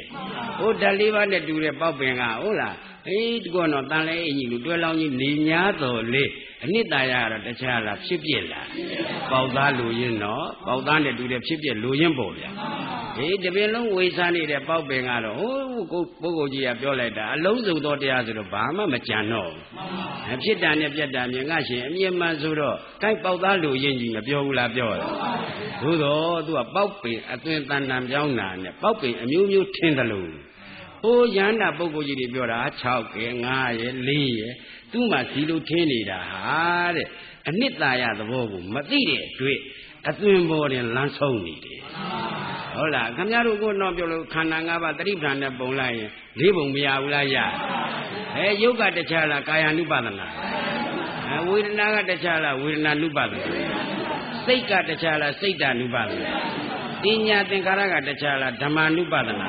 ဟိုဓာတ်လေးပါးနဲ့တူတဲ့ပေါက်ပင်ကဟုတ်လားအေးဒီကောတော့တန်လဲအင်ကြီးလူတွဲလောင်းကြီးနေ냐တော်လေအနှစ်သာရကတော့တခြားလားဖြစ်ပြက်လားပေါက်သားလူရင်းတော့ပေါက်သားနဲ့တူတဲ့ဖြစ်ပြက်လူရင်းပေါ့ဗျာ အေးတပင်လုံးဝေစားနေတဲ့ပေါက်ပင်ကတော့ဟိုပုဂ္ဂိုလ်ကြီးကပြောလိုက်တာအလုံးစုံသောတရားဆိုတော့ဘာမှမကြံတော့ဘူးဖြစ်တာနဲ့ပြက်တာမြင်ငါရှင်အမြင်မှန်ဆိုတော့ကိုက်ပေါက်သားလူရင်းကြီးမပြောဘူးလားပြောတယ်သို့တော့သူကပေါက်ပင်အသွင်တန်တန်ပြောင်းတာနဲ့ပေါက်ပင်အမျိုးမျိုးထင်းတယ်လို့ဟိုရဟန္တာပုဂ္ဂိုလ်ကြီးတွေပြောတာ6ကဲ9ရဲ့4ရဲ့သူ့မှာဒီလိုထင်းနေတာဟာတဲ့အနှစ်သာရသဘောကိုမသိတဲ့အတွက်အသွင်ပေါ်တင်လမ်းဆုံးနေတယ် ဟုတ်လားခင်ဗျားတို့ကတော့ပြောလို့ခန္ဓာ၅ပါးတတိပ္ပံနဲ့ပုံလိုက်ရင်လေးပုံမရဘူးလားရအဲယုတ်ကတခြားလားကာယ ानु ပဒနာအဲဝေဒနာကတခြားလားဝေဒနာ ानु ပဒနာစိတ်ကတခြားလားစိတ်တ ानु ပဒနာတင်ညာသင်္ခါရကတခြားလားဓမ္မ ानु ပဒနာ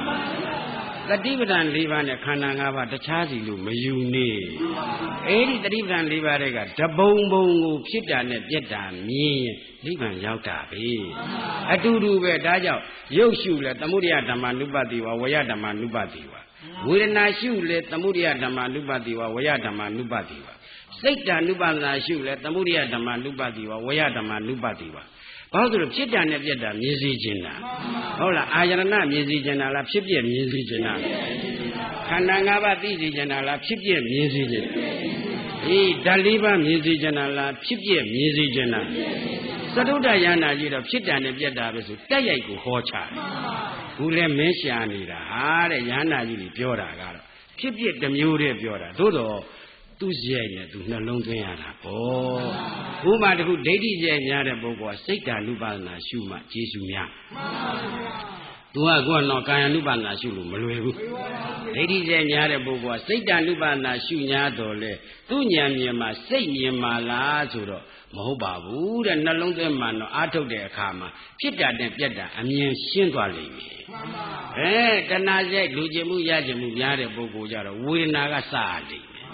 တတိပဒံ၄ပါးနဲ့ခန္ဓာ၅ပါးတခြားစီလို့မယူနေအဲ့ဒီတတိပဒံ၄ပါးတွေကတပုံပုံကိုဖြစ်တာနဲ့ပြက်တာမြင်ရင်နိဗ္ဗာန်ရောက်တာပဲအတူတူပဲဒါကြောင့်ရုပ်ရှုလဲသမုဒိယဓမ္မနုပတိဝဝယဓမ္မနုပတိဝဝေဒနာရှုလဲသမုဒိယဓမ္မနုပတိဝဝယဓမ္မနုပတိဝစိတ်တ ानु ပဒနာရှုလဲသမုဒိယဓမ္မနုပတိဝဝယဓမ္မနုပတိဝ ဘာလို့ဆိုလို့ဖြစ်တာနဲ့ပြက်တာမြင်စီခြင်းတာဟုတ်လားအာယရဏမြင်စီခြင်းတာလားဖြစ်ပြက်မြင်စီခြင်းတာခန္ဓာ၅ပါးသိစီခြင်းတာလားဖြစ်ပြက်မြင်စီခြင်းအေးဓာတ်လေးပါးမြင်စီခြင်းတာလားဖြစ်ပြက်မြင်စီခြင်းတာသတုတ္တယန္တာကြီးတော့ဖြစ်တာနဲ့ပြက်တာပဲဆိုတက်ရိုက်ကိုဟောချတယ်ဘူးလဲမင်းရှာနေတာဟာတဲ့ယန္တာကြီးကြီးပြောတာကတော့ဖြစ်ပြက်တစ်မျိုးတည်းပြောတာသို့တော့ သူ့ရဲ့နဲ့သူနှလုံးသွင်းရတာပေါ့ဥပမာတခုဒိဋ္ဌိရဲ့များတဲ့ပုဂ္ဂိုလ်ကစိတ်ဓာနုပါဒနာရှုမှကျေစုများသူကကတော့ကာယ ानु ပါဒနာရှုလို့မလွယ်ဘူးဒိဋ္ဌိရဲ့များတဲ့ပုဂ္ဂိုလ်ကစိတ်ဓာနုပါဒနာရှုညာတော်လေသူ့ဉာဏ်မြင်မှာစိတ်မြင်မှာလားဆိုတော့မဟုတ်ပါဘူးတဲ့နှလုံးသွင်းမှတော့အာထုတ်တဲ့အခါမှာဖြစ်တာနဲ့ပြက်တာအမြင်ရှင်းသွားလိမ့်မယ်အဲတဏှာရိုက်လူကျင်မှုရကျင်မှုများတဲ့ပုဂ္ဂိုလ်ကြတော့ဝေဒနာကစရလိမ့်မယ်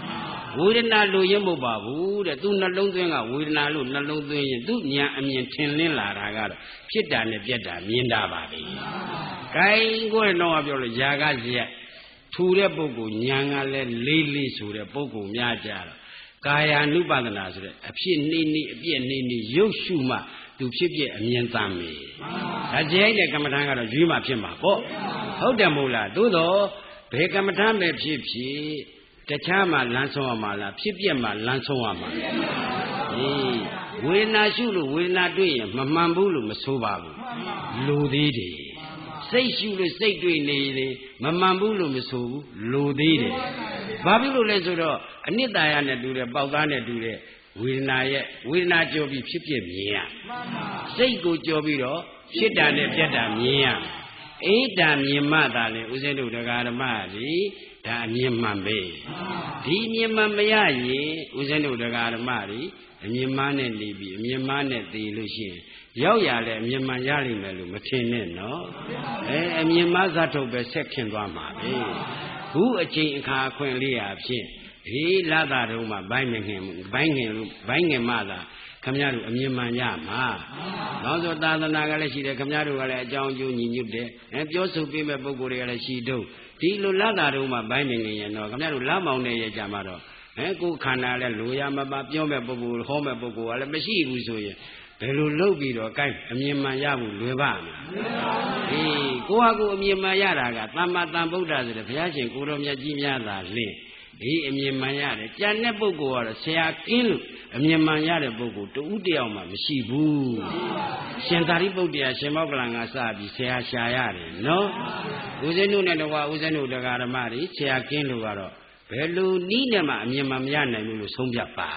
ဝေဒနာလိုရင်းမဟုတ်ပါဘူးတဲ့သူနှလုံးသွင်းကဝေဒနာလို့နှလုံးသွင်းရင်သူဉာဏ်အမြင်ထင်လင်းလာတာကတော့ဖြစ်တာနဲ့ပြက်တာမြင်တာပါပဲ။ကိုင်းကိုယ်တော့ပြောလို့ຢာကဇက်ထူတဲ့ပုဂ္ဂိုလ်ဉာဏ်ကလည်းလေးလေးဆိုတဲ့ပုဂ္ဂိုလ်များကြတော့ကာယ ानु ပါဒနာဆိုတဲ့အဖြစ်နေနေအပြည့်နေနေရုပ်ရှုမှသူဖြစ်ဖြစ်အမြင်သမ်းမယ်။ဒါကြိုက်တဲ့ကမ္မထာကတော့ရွေးမှဖြစ်မှာပေါ့။ဟုတ်တယ်မို့လားသို့တော့ဘယ်ကမ္မထာပဲဖြစ်ဖြစ် တခြားမှာလမ်းဆုံးရမှာလားဖြစ်ပြက်မှာလမ်းဆုံးရမှာလားအေးဝေဒနာရှုလို့ဝေဒနာတွေ့ရင်မမှန်ဘူးလို့မဆိုပါဘူးလူသေးတယ်စိတ်ရှုလို့စိတ်တွေ့နေရင်မမှန်ဘူးလို့မဆိုဘူးလူသေးတယ်ဘာဖြစ်လို့လဲဆိုတော့အနိတ္တရနဲ့တူတယ်ပေါက်သားနဲ့တူတယ်ဝေဒနာရဲ့ဝေဒနာကြောပြီးဖြစ်ဖြစ်မြင်ရစိတ်ကိုကြောပြီးတော့ဖြစ်တာနဲ့ပြတ်တာမြင်ရအိဋ္ဌာမြင်မှသာလေဦးဇင်းတို့တရားဓမ္မကြီး ဒါအမြင်မှန်ပဲဒီအမြင်မှန်မရရင်ဦးဇင်းတို့တရားဓမ္မကြီးအမြင်မှန်နဲ့နေပြီးအမြင်မှန်နဲ့သိလို့ရှိရင်ရောက်ရလဲအမြင်မှန်ရလိမ့်မယ်လို့မထင်နဲ့နော်အဲအမြင်မှဇတ်ထုတ်ပဲဆက်ခင်သွားမှာပဲခုအချိန်အခါအခွင့်လေးရာဖြင့်ဒီလာတာတုံးမှာဘိုင်းမငင်ဘိုင်းငင်လို့ဘိုင်းငင်မှသာ ခမရတို့အမြင်မှန်ရမှာ။နောက်ဆိုသာသနာကလည်းရှိတယ်ခမရတို့ကလည်းအကြောင်းအကျိုးညီညွတ်တယ်။အဲပြောဆိုပေးမဲ့ပုဂ္ဂိုလ်တွေကလည်းရှိတော့ဒီလိုလာတာတုံးမှာဘိုင်းမငင်ရင်တော့ခမရတို့လမောင်းနေရကြမှာတော့အဲကိုယ်ခန္ဓာလည်းလိုရမပါပြောမဲ့ပုဂ္ဂိုလ်ဟောမဲ့ပုဂ္ဂိုလ်ကလည်းမရှိဘူးဆိုရင်ဘယ်လိုလုပ်ပြီးတော့ကိုက်အမြင်မှန်ရဖို့လွယ်ပါ့မလားအေးကိုဟာကိုအမြင်မှန်ရတာကသမ္မာသမ္ဗုဒ္ဓဆိုတဲ့ဘုရားရှင်ကိုတော်မြတ်ကြီးများသာလင့် ဒီအမြင်မှန်ရတယ်ကြံတဲ့ပုဂ္ဂိုလ်ကတော့ဆရာကင်းလို့အမြင်မှန်ရတဲ့ပုဂ္ဂိုလ်တူးတယောက်မှမရှိဘူးရှင်သာရိပုတ္တရာရှင်မောကလန်ကစပြီးဆရာရှာရတယ်နော်ဦးဇင်းတို့နဲ့တကွာဦးဇင်းတို့တရားဓမ္မတွေဆရာကင်းလို့ကတော့ ဘယ်လိုနီးနဲ့မှအမြင်မှန်မရနိုင်ဘူးလို့ဆုံးဖြတ်ပါ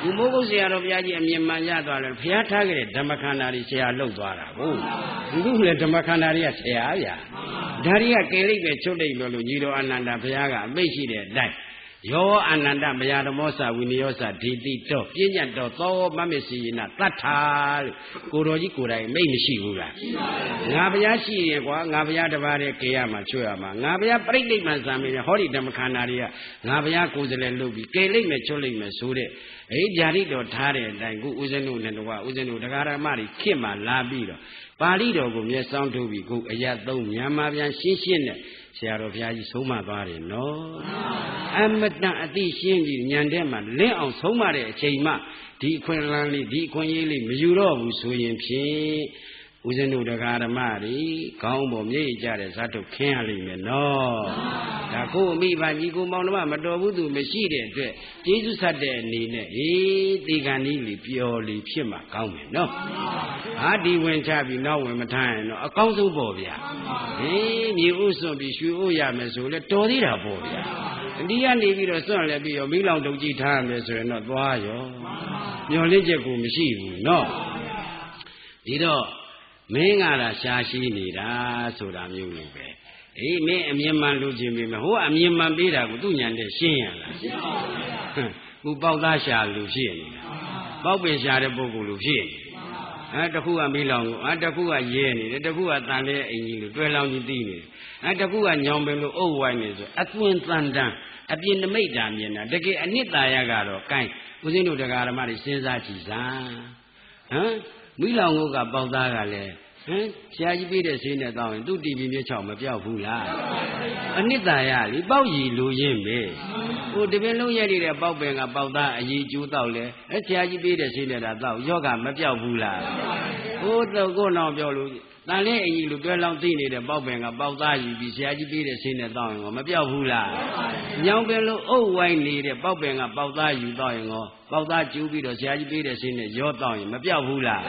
ဒီမိုးကုတ်ဆရာတော်ဘုရားကြီးအမြင်မှန်ရသွားတယ်ဘုရားထားခဲ့တဲ့ဓမ္မခန္ဓာကြီးဆရာလှုပ်သွားတာဟုတ်ဒီလိုလေဓမ္မခန္ဓာကြီးကဆရာဗျာဒါတွေကကယ်လိုက်ပဲချုပ်လိုက်လို့ညီတော်အနန္ဒဘုရားကအမိတ်ရှိတဲ့အတိုင်း ယောအာနန္ဒမယဓမောသဝိနယောသဒေတိတောပြဉ္ညတ်တော်သောမမစ္စယနာတတ်ထာလို့ကိုတော်ကြီးကိုယ်တိုင်မိတ်မရှိဘူးလားငါဘုရားရှိရင်ကွာငါဘုရားတပါးတည်းကေရမှာချွတ်ရမှာငါဘုရားပြိဋိမှန်စံမင်းဟောဒီဓမ္မခန္ဓာတွေကငါဘုရားကိုယ်စလဲလုပ်ပြီးကေလိုက်မယ်ချွတ်လိုက်မယ်ဆိုတဲ့အဲဗျာတိတော်ထားတဲ့အတိုင်းခုဦးဇင်းတို့နဲ့တော့ဦးဇင်းတို့တရားဓမ္မတွေခင့်မှလာပြီးတော့ပါဠိတော်ကိုမျက်စောင်းထုတ်ပြီးခုအရသုံးမြန်မာပြန်ရှင်းရှင်းနဲ့ ဆရာတော်ဘုရားကြီးဆုံးမသွားတယ်နော်အမတန်အသိရှင်းကြီးညံတဲ့မှာလင်းအောင်ဆုံးမတဲ့အချိန်မှဒီအခွင့်အလမ်းလေးဒီအခွင့်အရေးလေးမယူတော့ဘူးဆိုရင်ဖြင့် ဦးဇင်းတို့တရားဓမ္မတွေခေါင်းပေါ်မြေ့ကြတဲ့ဇတ်ထုတ်ခင်းရလိမ့်မယ်နော်ဒါကိုအမိဘကြီးကိုမောင်နှမမတော်ဘူးသူမရှိတဲ့အတွက်ကျေးဇူးဆက်တဲ့အနေနဲ့အေးဒီကံကြီးလီပျော်လီဖြစ်မှာကောင်းမယ်နော်ဟာဒီဝင်ချပြီးနောက်ဝင်မထားရင်တော့အကောင်းဆုံးပေါ့ဗျာဟေးမြေဥစွန့်ပြီးရွှေဥရမယ်ဆိုလဲတော်သေးတာပေါ့ဗျာဒီကနေပြီးတော့စွန့်လဲပြီးတော့မိလောင်တုတ်ကြီးထားရမယ်ဆိုရင်တော့သွားရောမျောလင့်ချက်ကိုမရှိဘူးနော်ဒီတော့ မင်းကလာရှာရှိနေတာဆိုတာမျိုးလိုပဲအေးမင်းအမြင်မှန်လို့ခြင်းပဲဟိုကအမြင်မှန်ပေးတာကိုသူ့ညံတဲ့ရှင်းရလားရှင်းပါဘူးခုပေါက်သားရှာလူဖြစ်နေတာပေါက်ပင်ရှာတဲ့ပုဂ္ဂိုလ်လူဖြစ်နေအဲတခုကမိလောင်ကိုအဲတခုကရဲနေတယ်တခုကတန်တဲ့အင်ကြီးလို့တွဲလောင်ကြီးသိနေတယ်အဲတခုကညောင်ပင်လို့အုပ်ဝိုင်းနေဆိုအသွင်တန်တန်အပြင်နမိတ်တာမြင်တာတကယ်အနှစ်သာရကတော့ကိုင်းဦးဇင်းတို့တရားဓမ္မတွေစဉ်းစားကြည့်စမ်းဟမ် မိလောင်ကိုကပေါက်သားကလည်းဟမ်ဆရာကြီးပြတဲ့ဆေးနဲ့တောင်းရင်သူ့တီဗီမြေချောက်မပြောက်ဘူးလားအနှစ်သာရလीပေါက်ရည်လိုရင်းပဲဟိုတပင်လုံးရက်နေတဲ့ပေါက်ပင်ကပေါက်သားအည်ကျိုးတောက်လဲအဲဆရာကြီးပြတဲ့ဆေးနဲ့တာတောက်ယောဂမပြောက်ဘူးလားဟိုတော့ကိုနောင်ပြောလို့ တန်လေးအကြီးလူတွဲလောင်းသိနေတဲ့ပေါက်ပင်ကပေါက်သားယူပြီးဆရာကြီးပေးတဲ့ဆေးနဲ့တောင်းရင်ကောမပြောက်ဘူးလားညောင်ပင်လိုအုပ်ဝိုင်းနေတဲ့ပေါက်ပင်ကပေါက်သားယူတောင်းရင်ကောပေါက်သားကျူးပြီးတော့ဆရာကြီးပေးတဲ့ဆေးနဲ့ရောတောင်းရင်မပြောက်ဘူးလား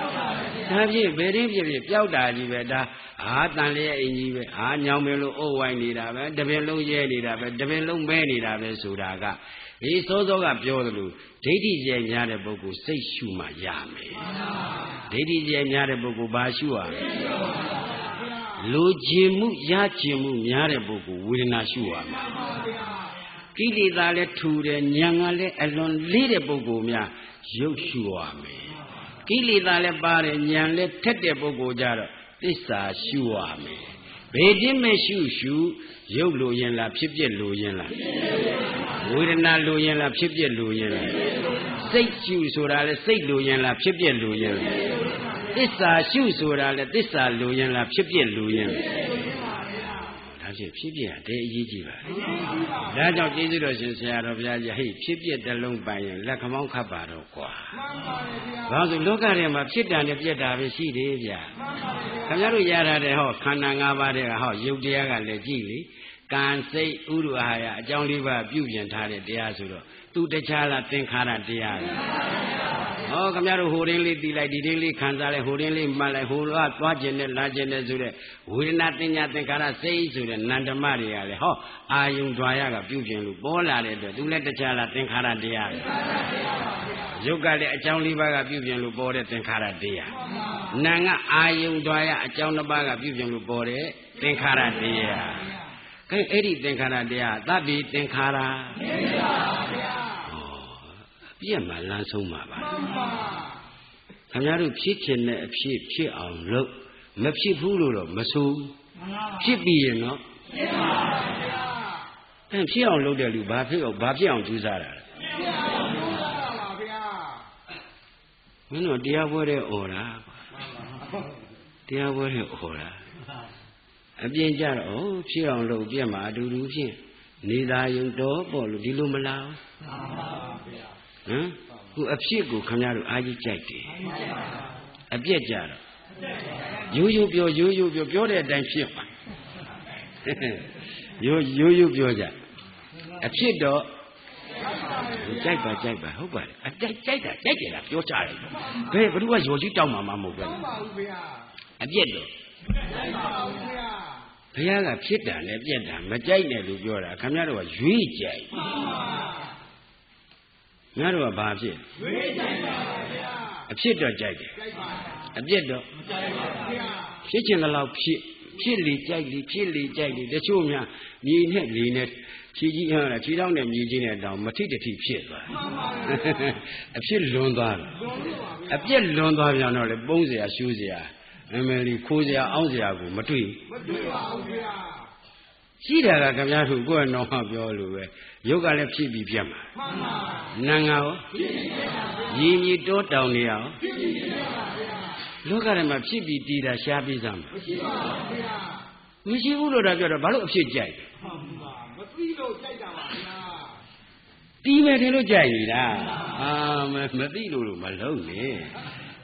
ဒါဖြင့်ဘယ်ရင်းဖြစ်ဖြစ်ပျောက်တာကြီးပဲဒါအာတန်လေးအင်ကြီးပဲအာညောင်ပင်လိုအုပ်ဝိုင်းနေတာပဲတပင်လုံးရဲနေတာပဲတပင်လုံးမဲနေတာပဲဆိုတာက ဒီစောစောကပြောသလိုဒိဋ္ဌိကျဲများတဲ့ပုဂ္ဂိုလ်စိတ်ရှုမှရမယ်ဒိဋ္ဌိကျဲများတဲ့ပုဂ္ဂိုလ်ဘာရှုရမလဲလိုချင်မှုရချင်မှုများတဲ့ပုဂ္ဂိုလ်ဝေဒနာရှုရမှာကိလေသာလည်းထူတယ်ဉာဏ်ကလည်းအလွန်လေးတဲ့ပုဂ္ဂိုလ်များရုပ်ရှုရမယ်ကိလေသာလည်းပါတယ်ဉာဏ်လည်းထက်တဲ့ပုဂ္ဂိုလ်ကြတော့သစ္စာရှုရမယ် ဘယ်တင်းမဲ့ရှုရှုရုပ်လိုရင်လားဖြစ်ပြက်လိုရင်လားဝေဒနာလိုရင်လားဖြစ်ပြက်လိုရင်လားစိတ်ရှုဆိုတာလေစိတ်လိုရင်လားဖြစ်ပြက်လိုရင်လားသစ္စာရှုဆိုတာလေသစ္စာလိုရင်လားဖြစ်ပြက်လိုရင်လားဒါ ဖြင့်ဖြစ်ပြက်တဲ့အရေးကြီးပါဒါကြောင့်ကျေးဇူးတော်ရှင်ဆရာတော်ဘုရားကြီးဟိဖြစ်ပြက်တလုံးပိုင်ရင်လက်ခမောင်းခတ်ပါတော့ကွာဘာလို့လောကထဲမှာဖြစ်တာနဲ့ပြက်တာပဲရှိတယ်ဗျာခင်ဗျားတို့ရထားတဲ့ဟောခန္ဓာ၅ပါးတဲ့ဟောယုတ်တရားကလည်းကြည့်လေကံစိတ်ဥရအာယအကြောင်းလေးပါပြုပြင်ထားတဲ့တရားဆိုတော့သူတခြားလားသင်္ခါရတရားလား ဟောခမရတို့ဟိုရင်းလေးတီးလိုက်ဒီရင်းလေးခံစားလိုက်ဟိုရင်းလေးမှတ်လိုက်ဟိုကသွားခြင်းနဲ့လာခြင်းနဲ့ဆိုတဲ့ဝေဒနာတင်ညာသင်္ခါရစိတ်ဆိုတဲ့နန္ဓမတွေကလည်းဟောအာယုံ द्वा ရကပြုခြင်းလို့ပေါ်လာတဲ့အတွက်သူလည်းတခြားလားသင်္ခါရတရားရုပ်ကလည်းအကြောင်းလေးပါးကပြုခြင်းလို့ပေါ်တဲ့သင်္ခါရတရားနာကအာယုံ द्वा ရအကြောင်းတစ်ပါးကပြုခြင်းလို့ပေါ်တဲ့သင်္ခါရတရားအဲအဲ့ဒီသင်္ခါရတရားသဗ္ဗေသင်္ခါရမှန်ပါဗျာ ပြည့်မှလမ်းဆုံးမှာပါမှန်ပါခင်ဗျားတို့ဖြစ်ခြင်းနဲ့အဖြစ်ဖြစ်အောင်လုပ်မဖြစ်ဘူးလို့တော့မဆိုဖြစ်ပြီးရင်တော့ဖြစ်ပါဗျာအဲဖြစ်အောင်လုပ်တဲ့လူဘာဖြစ်အောင်ဘာဖြစ်အောင်ကြိုးစားတာလဲဖြစ်အောင်ကြိုးစားတာပါဗျာမင်းတို့တရားပွဲတဲ့ဩတာတရားပွဲတဲ့ဩတာအပြင်ကြတော့ဖြစ်အောင်လုပ်ပြက်မှာအတူတူဖြင့်နေသာယုံတော့ပေါ့လို့ဒီလိုမလားမှန်ပါဗျာ ဟမ်ခုအဖြစ်ကိုခင်ဗျားတို့အားကြီးကြိုက်တယ်အပြက်ကြတော့ရိုးရိုးပြောရိုးရိုးပြောပြောတဲ့အတိုင်းဖြစ်ပါရိုးရိုးရိုးပြောကြအဖြစ်တော့ကြိုက်ပါကြိုက်ပါဟုတ်ပါတယ်အကြိုက်ကြိုက်တာကြိုက်တယ်လားပြောကြတယ်ဘယ်ဘ누구ကရော်ကြီးတောင်းမှာမဟုတ်ဘူးဗျာအပြက်တော့ဘုရားကဖြစ်တာနဲ့ပြက်တာမကြိုက်နဲ့လို့ပြောတာခင်ဗျားတို့ကရွေးကြိုက် ငါတို့ကဘာဖြစ်ရွေးကြိုက်ပါဗျာအဖြစ်တော့ကြိုက်တယ်အပြက်တော့မကြိုက်ပါဗျာဖြစ်ချင်တဲ့လောက်ဖြစ်ဖြစ်လေကြိုက်လေဖြစ်လေကြိုက်လေတချို့များမြေနဲ့လေနဲ့ခြေကြီးဟာခြေထောက်နဲ့မြေကြီးနဲ့တောင်မထိတထိဖြစ်သွားအဖြစ်လွန်သွားတယ်အပြက်လွန်သွားပြန်တော့လေပုံးเสียရှူးเสียအမေလီခိုးเสียအောင်းเสียကိုမတွေ့မတွေ့ပါဘူးဗျာ ရှိတာကခင်ဗျားတို့ကိုယ့်တော်မှပြောလို့ပဲရုပ်ကလည်းဖြစ်ပြီးပြတ်မှာမှန်ပါနာငါရောဖြစ်ပြီးပြတ်ပါဗျာရည်မြည်တောတောင်နေရောဖြစ်ပြီးပြတ်ပါဗျာလောကထဲမှာဖြစ်ပြီးတည်တာရှားပြီးစမ်းမရှိပါဘူးဗျာမရှိဘူးလို့တော့ပြောတော့ဘာလို့အဖြစ်ကြိုက်မှန်ပါမသိလို့ကြိုက်တာပါဗျာတီးမယ်ထင်လို့ကြိုက်နေတာအာမမသိလို့လို့မလုံးနဲ့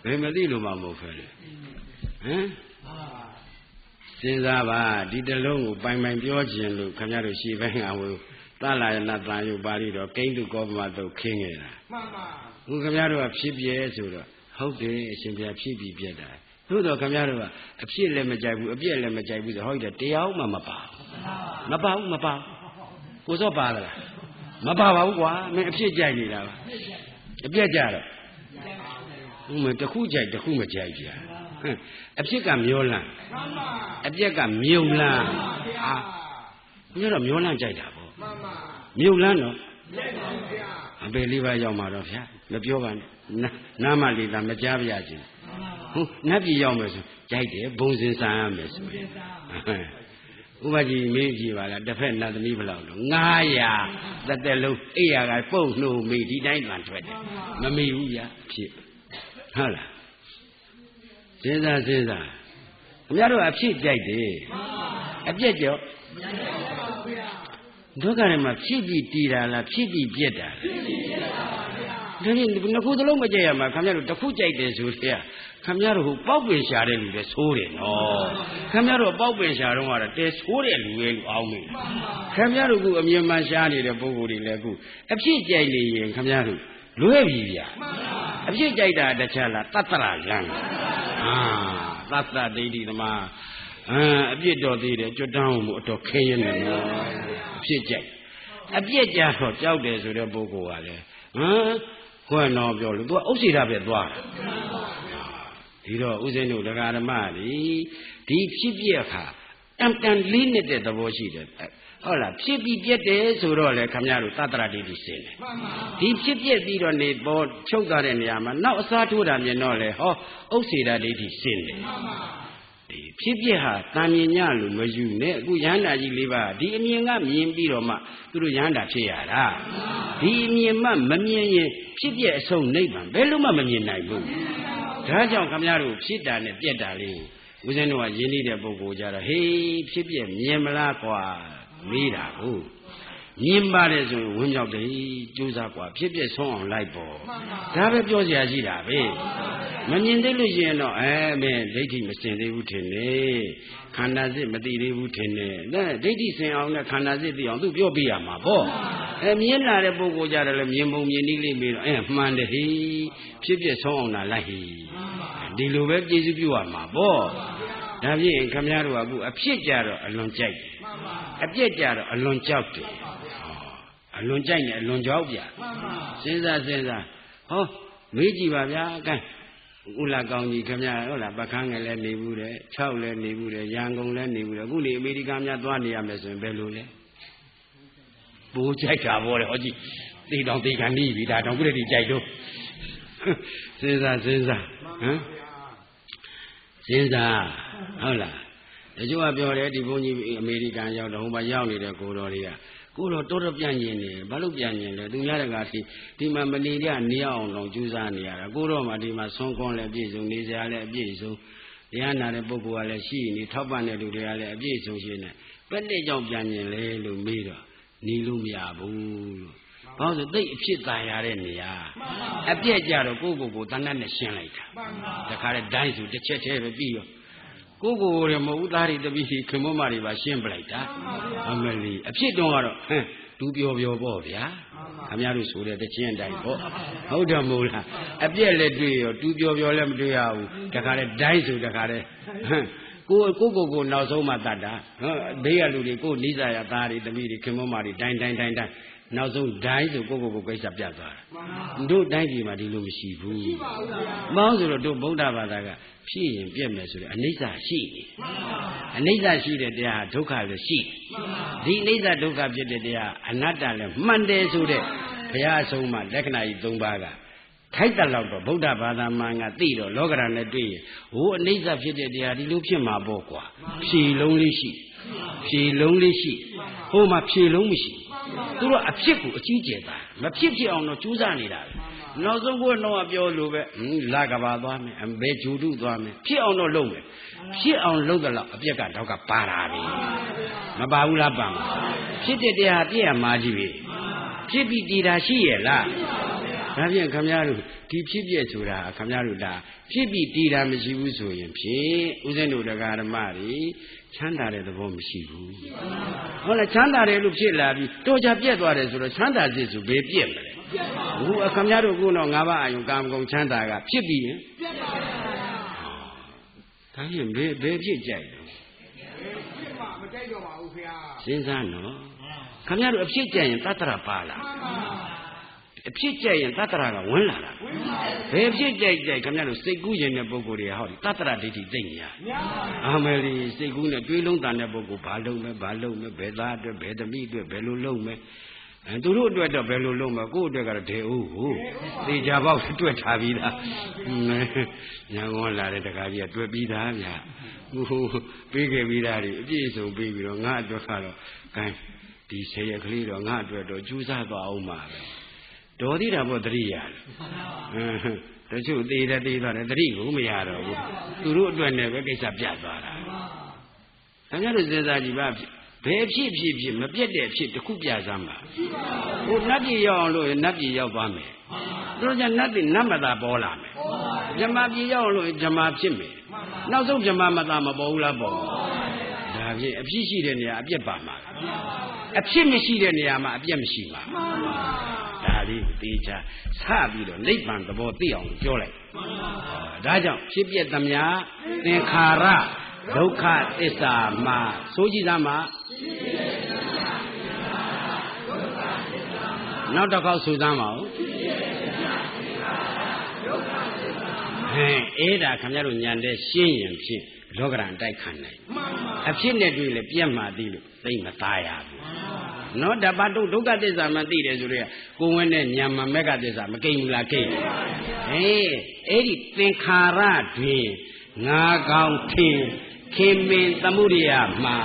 ဘယ်မသိလို့မှမဟုတ်ခဲလေဟမ် စဉ်းစားပါဒီတလုံးကိုပိုင်ပိုင်ပြောခြင်းလို့ခင်ဗျားတို့ရှေ့ပိုင်းကဝသလာယနာတန်ယုပါဠိတော်ကိန်းတုကောပမတုတ်ခင်းနေတာမှန်ပါခုခင်ဗျားတို့ကဖြစ်ပြဲဆိုတော့ဟုတ်တယ်အရှင်ဘုရားဖြစ်ပြီးပြက်တာသို့တော့ခင်ဗျားတို့ကအဖြစ်လည်းမကြိုက်ဘူးအပြက်လည်းမကြိုက်ဘူးဆိုဟောဒီတရားမှမပါမပါဘူးမပါကိုစောပါလားမပါပါဘူးကွာမင်းအဖြစ်ကြိုက်နေတာပါအပြက်ကြတော့ဥမတခုကြိုက်တခုမကြိုက်ကြ အဖြစ်ကမျောလန့်အပြက်ကမြုံလန့်အာဘုရားတော့မျောလန့်ကြိုက်တာပေါ့မြုံလန့်တော့အပေလေးပါရောက်မှာတော့ဗျာမပြောပါနဲ့နာမလေးသာမကြားပြရခြင်းဟုတ်နတ်ပြည်ရောက်မယ်ဆိုကြိုက်တယ်ဘုံစင်ဆန်ရမယ်ဆိုရင်ဥပကြီးမေးကြည့်ပါလားတစ်ဖက်နတ်သမီးဘယ်လောက်လို့900သက်သက်လုံးအိယာကပုတ်နှိုးမိဒီတိုင်းမှထွက်တယ်မမိဘူးဗျာဖြစ်ဟုတ်လား စဉ်းစားစဉ်းစားခင်ဗျားတို့အဖြစ်ကြိုက်တယ်အပြက်ကြောဒုက္ခထဲမှာဖြစ်ပြီးတည်တာလားဖြစ်ပြီးပြက်တာလားဖြစ်ပြီးပြက်တာပါဗျာဒါဖြင့်နှစ်ခုသလုံးမကြိုက်ရမှာခင်ဗျားတို့တစ်ခုကြိုက်တယ်ဆိုတဲ့ခင်ဗျားတို့ဟိုပေါက်ပင်ရှာတဲ့လူတွေဆိုးတယ်နော်ခင်ဗျားတို့ပေါက်ပင်ရှာတော့ကတော့တဲဆိုးတဲ့လူပဲလူအောင်နေခင်ဗျားတို့ကအမြင်မှန်ရှားနေတဲ့ပုံကိုယ်တွေလည်းခုအဖြစ်ကြိုက်နေရင်ခင်ဗျားတို့လွဲပြီဗျာအဖြစ်ကြိုက်တာတခြားလားတတ္တရလမ်း အာသတ္တဒိဋ္ဌိသမားအာအပြစ်တော်သေးတယ်ကြွတန်းမှုအတော်ခင်းရနေနော်အဖြစ်ကြိုက်အပြစ်ကြတော့ကြောက်တယ်ဆိုတဲ့ပုဂ္ဂိုလ်ကလည်းဟမ်ခွန်းတော်ပြောလို့ तू ကဥစ္စေတာပဲသွားဒီတော့ဥစဉ်တို့ဒကာဓမ္မတွေဒီဖြစ်ပြက်ခါတန်တန်လေးနေတဲ့သဘောရှိတယ် ဟုတ်လားဖြစ်ပြီးပြက်တယ်ဆိုတော့လေခမရတို့သတ္တရတိတိစင်တယ်ဒီဖြစ်ပြက်ပြီးတော့နေပေါ်ချုပ်သွားတဲ့နေရာမှာနောက်အစားထိုးတာမြင်တော့လေဟောဥစ္စေတာဒိဋ္ဌိစင်တယ်ဖြစ်ပြက်ဟာတန်မြင်ညလို့မယူနဲ့အခုရဟန္တာကြီးလေးပါဒီအမြင်ကမြင်ပြီးတော့မှသူတို့ရဟန္တာဖြစ်ရတာဒီအမြင်မှမမြင်ရင်ဖြစ်ပြက်အဆုံးနိဗ္ဗာန်ဘယ်လို့မှမမြင်နိုင်ဘူးဒါကြောင့်ခမရတို့ဖြစ်တာနဲ့ပြက်တာလေးဦးဇင်းတို့ကယဉ်နေတဲ့ပုဂ္ဂိုလ်ကြတော့ဟေးဖြစ်ပြက်မြင်မလားကွာ မေးတာကို မြင်ပါတယ်ဆိုရင်ဝင်းမြောက်တယ်ကြိုးစားกว่าဖြစ်ဖြစ်ဆုံးအောင်လိုက်ပေါ့ဒါပဲပြောစရာရှိတာပဲမမြင်သေးလို့ရှိရင်တော့အဲမင်းဒိဋ္ဌိမစင်သေးဘူးထင်နေခန္ဓာစစ်မသိသေးဘူးထင်နေဒါဒိဋ္ဌိစင်အောင်နဲ့ခန္ဓာစစ်သိအောင်သူပြောပြရမှာပေါ့အဲမြင်လာတဲ့ပုဂ္ဂိုလ်ကြတယ်လေမြင်ပုံမြင်နည်းလေးပြီးတော့အဲမှန်တယ်ဟိဖြစ်ဖြစ်ဆုံးအောင်လာလိုက်ဟိဒီလိုပဲကျေစုပြုရမှာပေါ့ဒါဖြင့်ခမည်းတော်ကအခုအဖြစ်ကြတော့အလွန်ကြိုက်တယ် အပြက်ကြတော့အလွန်ကြောက်တယ်အလွန်ကြိုက်နေအလွန်ကြောက်ပြစဉ်းစားစဉ်းစားဟောမေးကြည့်ပါဗျာအကဲဥလာကောင်းကြီးခမရဟုတ်လားပကန်းငယ်လည်းနေဘူးတဲ့6လည်းနေဘူးတဲ့ရန်ကုန်လည်းနေဘူးတဲ့အခုနေအမေရိကန်များသွားနေရမယ်ဆိုရင်ဘယ်လိုလဲဘိုးကြိုက်တာဗောလေဟောကြည့်တေတောင်တေခံနေပြီဒါတောင်ခုတည်းကြိုက်တော့စဉ်းစားစဉ်းစားဟမ်စဉ်းစားဟုတ်လား တချို့ကပြောတယ်ဒီဘုန်းကြီးအမေရိကန်ရောက်တော့ဟိုမှာရောက်နေတဲ့ကိုတော်တွေကကိုတော်တော်တော်ပြန်ညင်နေဘာလို့ပြန်ညင်လဲသူများတကာစီဒီမှာမနေကြနေအောင်တော့ကြိုးစားနေရတာကိုတော်မှဒီမှာဆုံးခွန်းလည်းပြည့်စုံနေစရာလည်းအပြည့်စုံတရားနာတဲ့ပုဂ္ဂိုလ်ကလည်းရှိနေထောက်ပံ့တဲ့လူတွေကလည်းအပြည့်စုံရှိနေဘယ်နဲ့ကြောင့်ပြန်ညင်လဲလို့မေးတော့နေလို့မရဘူးလို့ဘာလို့သိအဖြစ်တန်ရတဲ့နေရာအပြည့်ကြတော့ကိုယ့်ကိုယ်ကိုတဏှတ်နဲ့ရှင်းလိုက်တာတခါတည်းဒိုင်းစုတစ်ချက်တည်းပဲပြီးရော ကိုကိုကိုရမဟုတ်သားတွေတပည့်ခင်မမတွေပါရှင်းပလိုက်တာအမလီအဖြစ်တုံးကတော့ဟမ်ဒူပျော်ပျော်ပေါ့ဗျာခမရတို့ဆိုတဲ့တချင်းတိုင်းပေါ့ဟုတ်တယ်မို့လားအပြက်လည်းတွေ့ရောဒူပျော်ပျော်လည်းမတွေ့ရဘူးတခါလေဒိုင်းဆိုတခါလေဟမ်ကိုကိုကိုကိုနောက်ဆုံးမှတတ်တာဟမ်ဘေးကလူတွေကိုနိစ္စရသားတွေတပည့်တွေခင်မမတွေတိုင်းတိုင်းတိုင်းတိုင်း နောက်ဆုံးဒိုင်းဆိုကိုကိုကိုကိစ္စပြတ်သွားတာတို့တိုင်းပြည်မှာဒီလိုမရှိဘူးမရှိပါဘူးဗျာမောင်းဆိုတော့တို့ဗုဒ္ဓဘာသာကဖြစ်ရင်ပြက်မယ်ဆိုတဲ့အနိစ္စရှိတယ်အနိစ္စရှိတဲ့တရားဒုက္ခလည်းရှိဒီအနိစ္စဒုက္ခဖြစ်တဲ့တရားအနတ္တလည်းမှန်တယ်ဆိုတဲ့ဘုရားအဆုံးအမလက္ခဏာကြီး၃ပါးကထိုက်တလောက်တော့ဗုဒ္ဓဘာသာမှန်ကသိတော့လောကရနဲ့တွေ့ရင်ဟိုအနိစ္စဖြစ်တဲ့တရားဒီလိုဖြစ်မှာပေါ့ကွာဖြေလုံးလေးရှိဖြေလုံးလေးရှိဟိုမှာဖြေလုံးမရှိ သူတို့အဖြစ်ကိုအကြီးကျယ်တာမဖြစ်ဖြစ်အောင်တော့ကြိုးစားနေတာပဲနောက်ဆုံးကိုတော့ပြောလို့ပဲလာကဘာသွားမယ်ဘယ်ဂျူတုသွားမယ်ဖြစ်အောင်တော့လုပ်မယ်ဖြစ်အောင်လုပ်တော့အပြက်ကတော့ကပါတာပဲမပါဘူးလားပါမဖြစ်တဲ့တရားပြည့်ရမှာကြီးပဲဖြစ်ပြီးတည်တာရှိရဲ့လား ဒါဖြင့်ခမရတို့ဒီဖြစ်ပြဆိုတာခမရတို့ဒါဖြစ်ပြီးတည်တာမရှိဘူးဆိုရင်ဖြင့်ဦးဇင်းတို့တရားဓမ္မတွေချမ်းသာတဲ့သဘောမရှိဘူးဟုတ်လားချမ်းသာတယ်လို့ဖြစ်လာပြီးတော်ကြပြက်သွားတယ်ဆိုတော့ချမ်းသာစစ်ဆိုဘယ်ပြက်မလဲဘူးအခမများတို့ခုတော့ငါးပါးအာယုံကာမဂုဏ်ချမ်းသာကဖြစ်ပြီးရင်ပြက်ပါဘူးဒါရင်ဘယ်ဘယ်ဖြစ်ကြိုက်တော့ဖြစ်မှမကြိုက်တော့ပါဘူးခင်ဗျာစဉ်းစားနော်ခမများတို့အဖြစ်ကြိုက်ရင်တတ္တရပါလား အဖြစ်ကြိုက်ရင်တတ္တရာကဝင်လာတာဘယ်ဖြစ်ကြိုက်ကြိုက်ခင်ဗျားတို့စိတ်ကူးရင်တဲ့ပုဂ္ဂိုလ်တွေဟောဒီတတ္တရာဒိဋ္ဌိသိမ့်ညာအာမလီစိတ်ကူးနဲ့တွေးလုံးတန်တဲ့ပုဂ္ဂိုလ်ဘာလုံးမဲဘာလုံးမဲဘယ်သားအတွက်ဘယ်သမီးအတွက်ဘယ်လိုလုံးမဲအဲသူတို့အတွက်တော့ဘယ်လိုလုံးမဲကိုယ့်အတွက်ကတော့ဒေဦးဟုတ်သေချာပေါက်တွေ့ထားပြီးသားညာကောလာတဲ့တကားကြီးကတွေ့ပြီးသားဗျာဟိုပေးခဲ့ပြီးသားတွေအပြည့်စုံပေးပြီးတော့ငါအတွက်ကတော့ဂိုင်းဒီဆယ်ရက်ကလေးတော့ငါအတွက်တော့ကြိုးစားသွားအောင်ပါပဲ ဒေါ်သေးတာပေါ့တတိယတချို့သေးတယ်သေးသွားတယ်တတိကိုမရတော့ဘူးသူတို့အတွက်နဲ့ပဲကိစ္စပြတ်သွားတာခင်ဗျားတို့စဉ်းစားကြည့်ပါဘယ်ဖြစ်ဖြစ်ဖြစ်မပြတ်တဲ့ဖြစ်တစ်ခုပြစမ်းပါဟိုနတ်ပြည်ရောက်အောင်လို့နတ်ပြည်ရောက်သွားမယ်တို့ကြနတ်ပြည်နတ်မသာပေါ်လာမယ်ဇမပြည်ရောက်လို့ဇမဖြစ်မယ်နောက်ဆုံးဇမမသာမပေါ်ဘူးလားပေါ် ဒါဖြင့်အဖြစ်ရှိတဲ့နေရာအပြက်ပါမှာအဖြစ်မရှိတဲ့နေရာမှာအပြက်မရှိမှာဒါလေးကိုသေချာစပြီးတော့နိဗ္ဗာန်သဘောသိအောင်ပြောလိုက်ဒါကြောင့်ဖြစ်ပြသမျှသင်္ခါရဒုက္ခသစ္စာမှာဆိုကြည့်သားမှာနောက်တစ်ခေါက်ဆိုသားမှာဟဲ့အဲ့ဒါခင်ဗျားတို့ညံတဲ့ရှင်းရင်ဖြင့် လောကရန်တိုက်ခံနိုင်အဖြစ်နဲ့တွေ့လေပြက်မှသိလို့သိမသားရဘူးနော်တပတ်တုဒုက္ခသစ္စာမှသိတယ်ဆိုတော့ကိုဝင်းနဲ့ညံမမက်ကသစ္စာမကိမ့်ဘူးလားကိမ့်ဟေးအဲ့ဒီသင်္ခါရတွင်ငါကောင်းထင်ခင်မင်သမှုရိယမှာ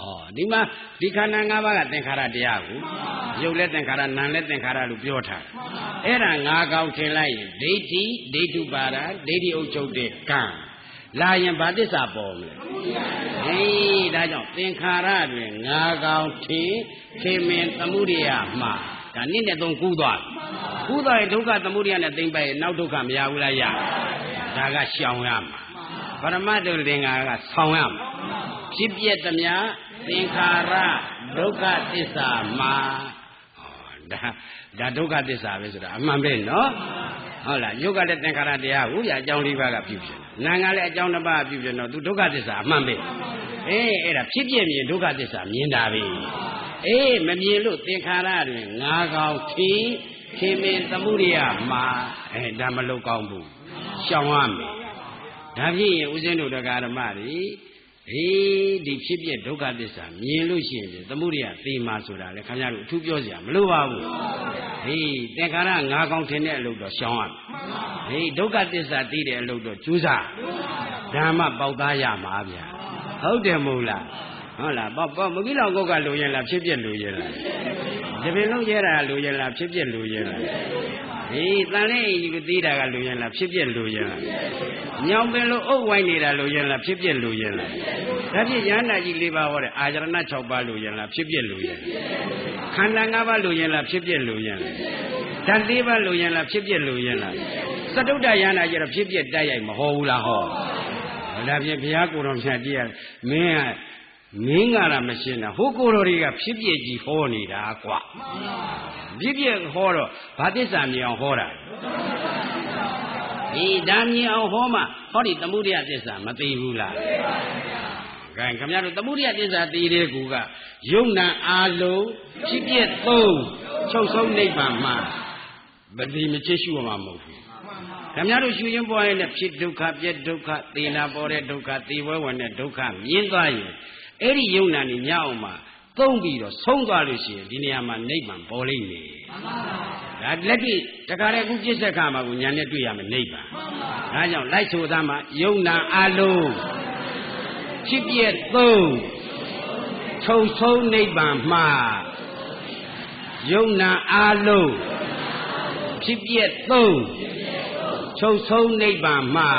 ဩဒီမှာဒီခန္ဓာ၅ပါးကသင်္ခါရတရားကိုရုပ်လည်းသင်္ခါရနာမ်လည်းသင်္ခါရလို့ပြောထားအဲ့ဒါငါကောင်းထင်လိုက်ရင်ဒိဋ္ဌိဒိဋ္ဌုပါဒဒိဋ္ဌိအုပ်ချုပ်တဲ့ကံ လာရင်ဘာသစ္စာပေါ်မလဲဟေးဒါကြောင့်သင်္ခါရတွင်ငါကောင်ထင်ခေမင်သမှုရိယမှာဒါနည်းနဲ့သုံးကူးသွားကူးသွားရင်ဒုက္ခသမှုရိယနဲ့သိမ့်ပိုက်ရင်နောက်ဒုက္ခမရဘူးလားရဒါကရှောင်ရမှာပရမတ္တသင်္ခါရကဆောင်းရမှာဖြစ်ပြက်သမျှသင်္ခါရဒုက္ခသစ္စာမှာဒါဒါဒုက္ခသစ္စာပဲဆိုတာအမှန်ပဲနော် ဟုတ်လားယုတ်ကလည်းသင်္ခါရတရားဟုတ်ရအကြောင်းလေးပါးကပြုဖြစ်နာငါလည်းအကြောင်းတစ်ပါးပြုဖြစ်တော့သူဒုက္ခသစ္စာအမှန်ပဲအေးအဲ့ဒါဖြစ်ပြမြင်ဒုက္ခသစ္စာမြင်တာပဲအေးမမြင်လို့သင်္ခါရတွင်ငါကောင်ထီခင်မင်သမှုရိယမှာအဲဒါမလုကောင်းဘူးရှောင်ရမယ်ဒါဖြစ်ရင်ဦးဇင်းတို့တရားဓမ္မတွေ အေးဒီဖြစ်ပြဒုက္ခသစ္စာမြင်လို့ရှိရင်သမှုရိယသေမာဆိုတာလေခင်ဗျားတို့အထူးပြောစရာမလိုပါဘူးဟေးသင်္ခါရငါးကောင်ထင်တဲ့အလုပ်တော့ရှောင်ရမယ်ဟေးဒုက္ခသစ္စာသိတဲ့အလုပ်တော့ကျူးစားဓမ္မပေါက်သားရမှာဗျာဟုတ်တယ်မို့လားဟုတ်လားပေါ့ပေါ့မပြီးတော့ကိုကလိုရင်လားဖြစ်ပြလိုရင်လားတပင်လုံးရဲတာလိုရင်လားဖြစ်ပြလိုရင်လား ဟေးတန်လေးအိမ်ကြီးကိုသေးတာကလိုရင်လားဖြစ်ပြလိုရင်လားညောင်ပင်လိုအုပ်ဝိုင်းနေတာလိုရင်လားဖြစ်ပြလိုရင်လားဒါဖြစ်ရဟန္တာကြီး၄ပါးဟောတဲ့အာရဏ6ပါးလိုရင်လားဖြစ်ပြလိုရင်ခန္ဓာ၅ပါးလိုရင်လားဖြစ်ပြလိုရင်လားဓာတ်၄ပါးလိုရင်လားဖြစ်ပြလိုရင်လားသတုတ္တယန္တာကြီးတော့ဖြစ်ပြတိုက်ရိုက်မဟောဘူးလားဟောဒါဖြင့်ဘုရားကိုယ်တော်မြတ်ကြီးကမင်းက မင်းကလာမရှင်းတာဟိုကိုယ်တော်တွေကဖြစ်ပြကြီးဟောနေတာကွာဖြစ်ပြဟောတော့ဘာသစ္စာမြင်အောင်ဟောတာဒီဒါမြင်အောင်ဟောမှဟောဒီသမှုရိယသစ္စာမသိဘူးလားသိပါပါဘုရားခင်ဗျားတို့သမှုရိယသစ္စာသိတဲ့ကူကယုံနာအာလုံးဖြစ်ပြသုံးချုပ်ဆုံးနိဗ္ဗာန်မှာဗတိမချစ်ရှုမှာမဟုတ်ဘူးခင်ဗျားတို့ရှုရင်ပွားရင်ဖြစ်ဒုက္ခပြက်ဒုက္ခသေနာပေါ်တဲ့ဒုက္ခသေဝဲဝင်တဲ့ဒုက္ခမြင်သွားရင် အဲ့ဒီယုံနာနေညအောင်မှာသုံးပြီးတော့ဆုံးသွားလို့ရှိရင်ဒီနေရာမှာနိဗ္ဗာန်ပေါ်လိမ့်မယ်ဒါလက်တိတခါတည်းခုပြစ္ဆက်ခါမှာကိုညာနဲ့တွေ့ရမယ်နိဗ္ဗာန်ဒါကြောင့်လိုက်ဆိုသားမှာယုံနာအလုံးဖြစ်ပြက်သုံးချုပ်ဆုံးနိဗ္ဗာန်မှာယုံနာအလုံးဖြစ်ပြက်သုံးချုပ်ဆုံးနိဗ္ဗာန်မှာ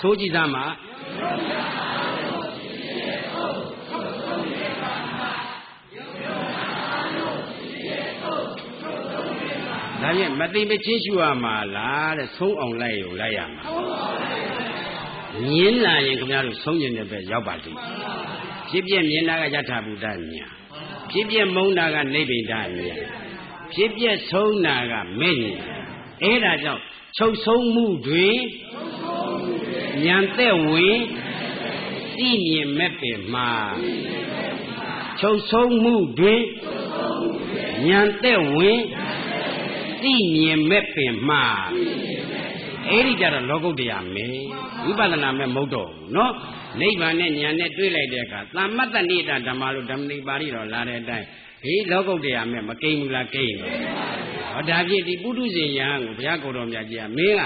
ဆိုကြည့်သားမှာ ဒါဖြင့်မသိမချင်းရှုရမှာလားတဲ့ဆုံးအောင်လိုက်ရုံလိုက်ရမှာမြင်လာရင်ခင်ဗျားတို့ဆုံးကျင်တဲ့ဘက်ရောက်ပါလိမ့်ဖြစ်ပြမြင်တာကယထာဘုဒ္ဓညာဖြစ်ပြမုန်းတာကနိဗ္ဗိဒညာဖြစ်ပြဆုံးတာကမဲ့ညာအဲ့ဒါကြောင့်ချုပ်ဆုံးမှုတွေဉာဏ်သက်ဝင်သိမြင်မဲ့ပင်မှာချုပ်ဆုံးမှုတွေဉာဏ်သက်ဝင် သိမြင်မဲ့ပင်မှားအဲ့ဒီကြတော့လောကုတ္တရာမင်းဝိပဿနာမဲ့မဟုတ်တော့ဘူးနော်နိဗ္ဗာန်နဲ့ဉာဏ်နဲ့တွေ့လိုက်တဲ့အခါသမ္မတနိတာဓမ္မလို့ဓမ္မနိပါဠိတော်လာတဲ့အတိုင်းဒီလောကုတ္တရာမဲ့မကိမ့်ဘူးလားကိမ့်တယ်ဟောဒါပြည့်ဒီပုထုဇဉ်ယဟန်ကိုဘုရားကိုယ်တော်မြတ်ကြီးကမင်းက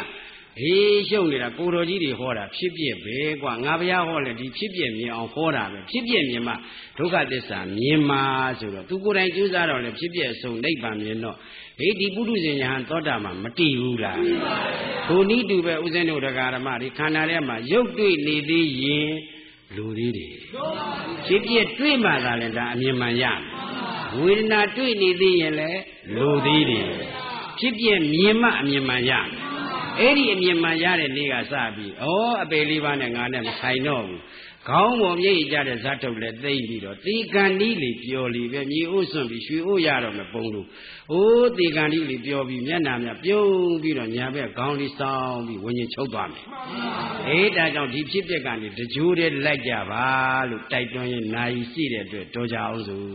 ဟေးရှုပ်နေတာကိုတော်ကြီးတွေဟောတာဖြစ်ပြပဲကွာငါဘုရားဟောလဲဒီဖြစ်ပြမြင်အောင်ဟောတာပဲဖြစ်ပြမြင်မှဒုက္ခသစ္စာမြင်မှာဆိုတော့သူကိုယ်တိုင်ကျူးစားတော့လဲဖြစ်ပြအစုံနိဗ္ဗာန်မြင်တော့ဟေးဒီပုထုဇဉ်ယဟန်သောတာမှာမတည်ဘူးလားဘုနိတူပဲဥစဉ်တို့တရားဓမ္မတွေခန္ဓာထဲမှာရုပ်တွေ့နေသေးရင်လူသေးတယ်ဖြစ်ပြတွေ့မှသာလဲဒါအမြင်မှန်ရမယ်ဝေဒနာတွေ့နေသေးရင်လည်းလူသေးတယ်ဖြစ်ပြမြင်မှအမြင်မှန်ရမယ် အဲ့ဒီအမြင်မှန်ရတဲ့နေ့ကစပြီးဩအပေလေးပါးနဲ့ငါနဲ့မဆိုင်တော့ဘူးခေါင်းပေါ်မြိတ်ကြတဲ့ဇတ်ထုတ်လည်းသိမ့်ပြီးတော့တေကန်ဒီလေပျော်လေပဲမြေအိုးစွန့်ပြီးရွှေအိုးရတော့မပုံလို့အိုးတေကန်ဒီလေပျော်ပြီးမျက်နာများပြုံးပြီးတော့ညာဘက်ခေါင်းလေးစောင်းပြီးဝิญဉ်ချုပ်သွားမယ်အေးဒါကြောင့်ဒီဖြစ်ပျက်ကနေတကြိုးတည်းလိုက်ကြပါလို့တိုက်တွန်းရင်나이ရှိတဲ့အတွက်တော်ကြအောင်စို့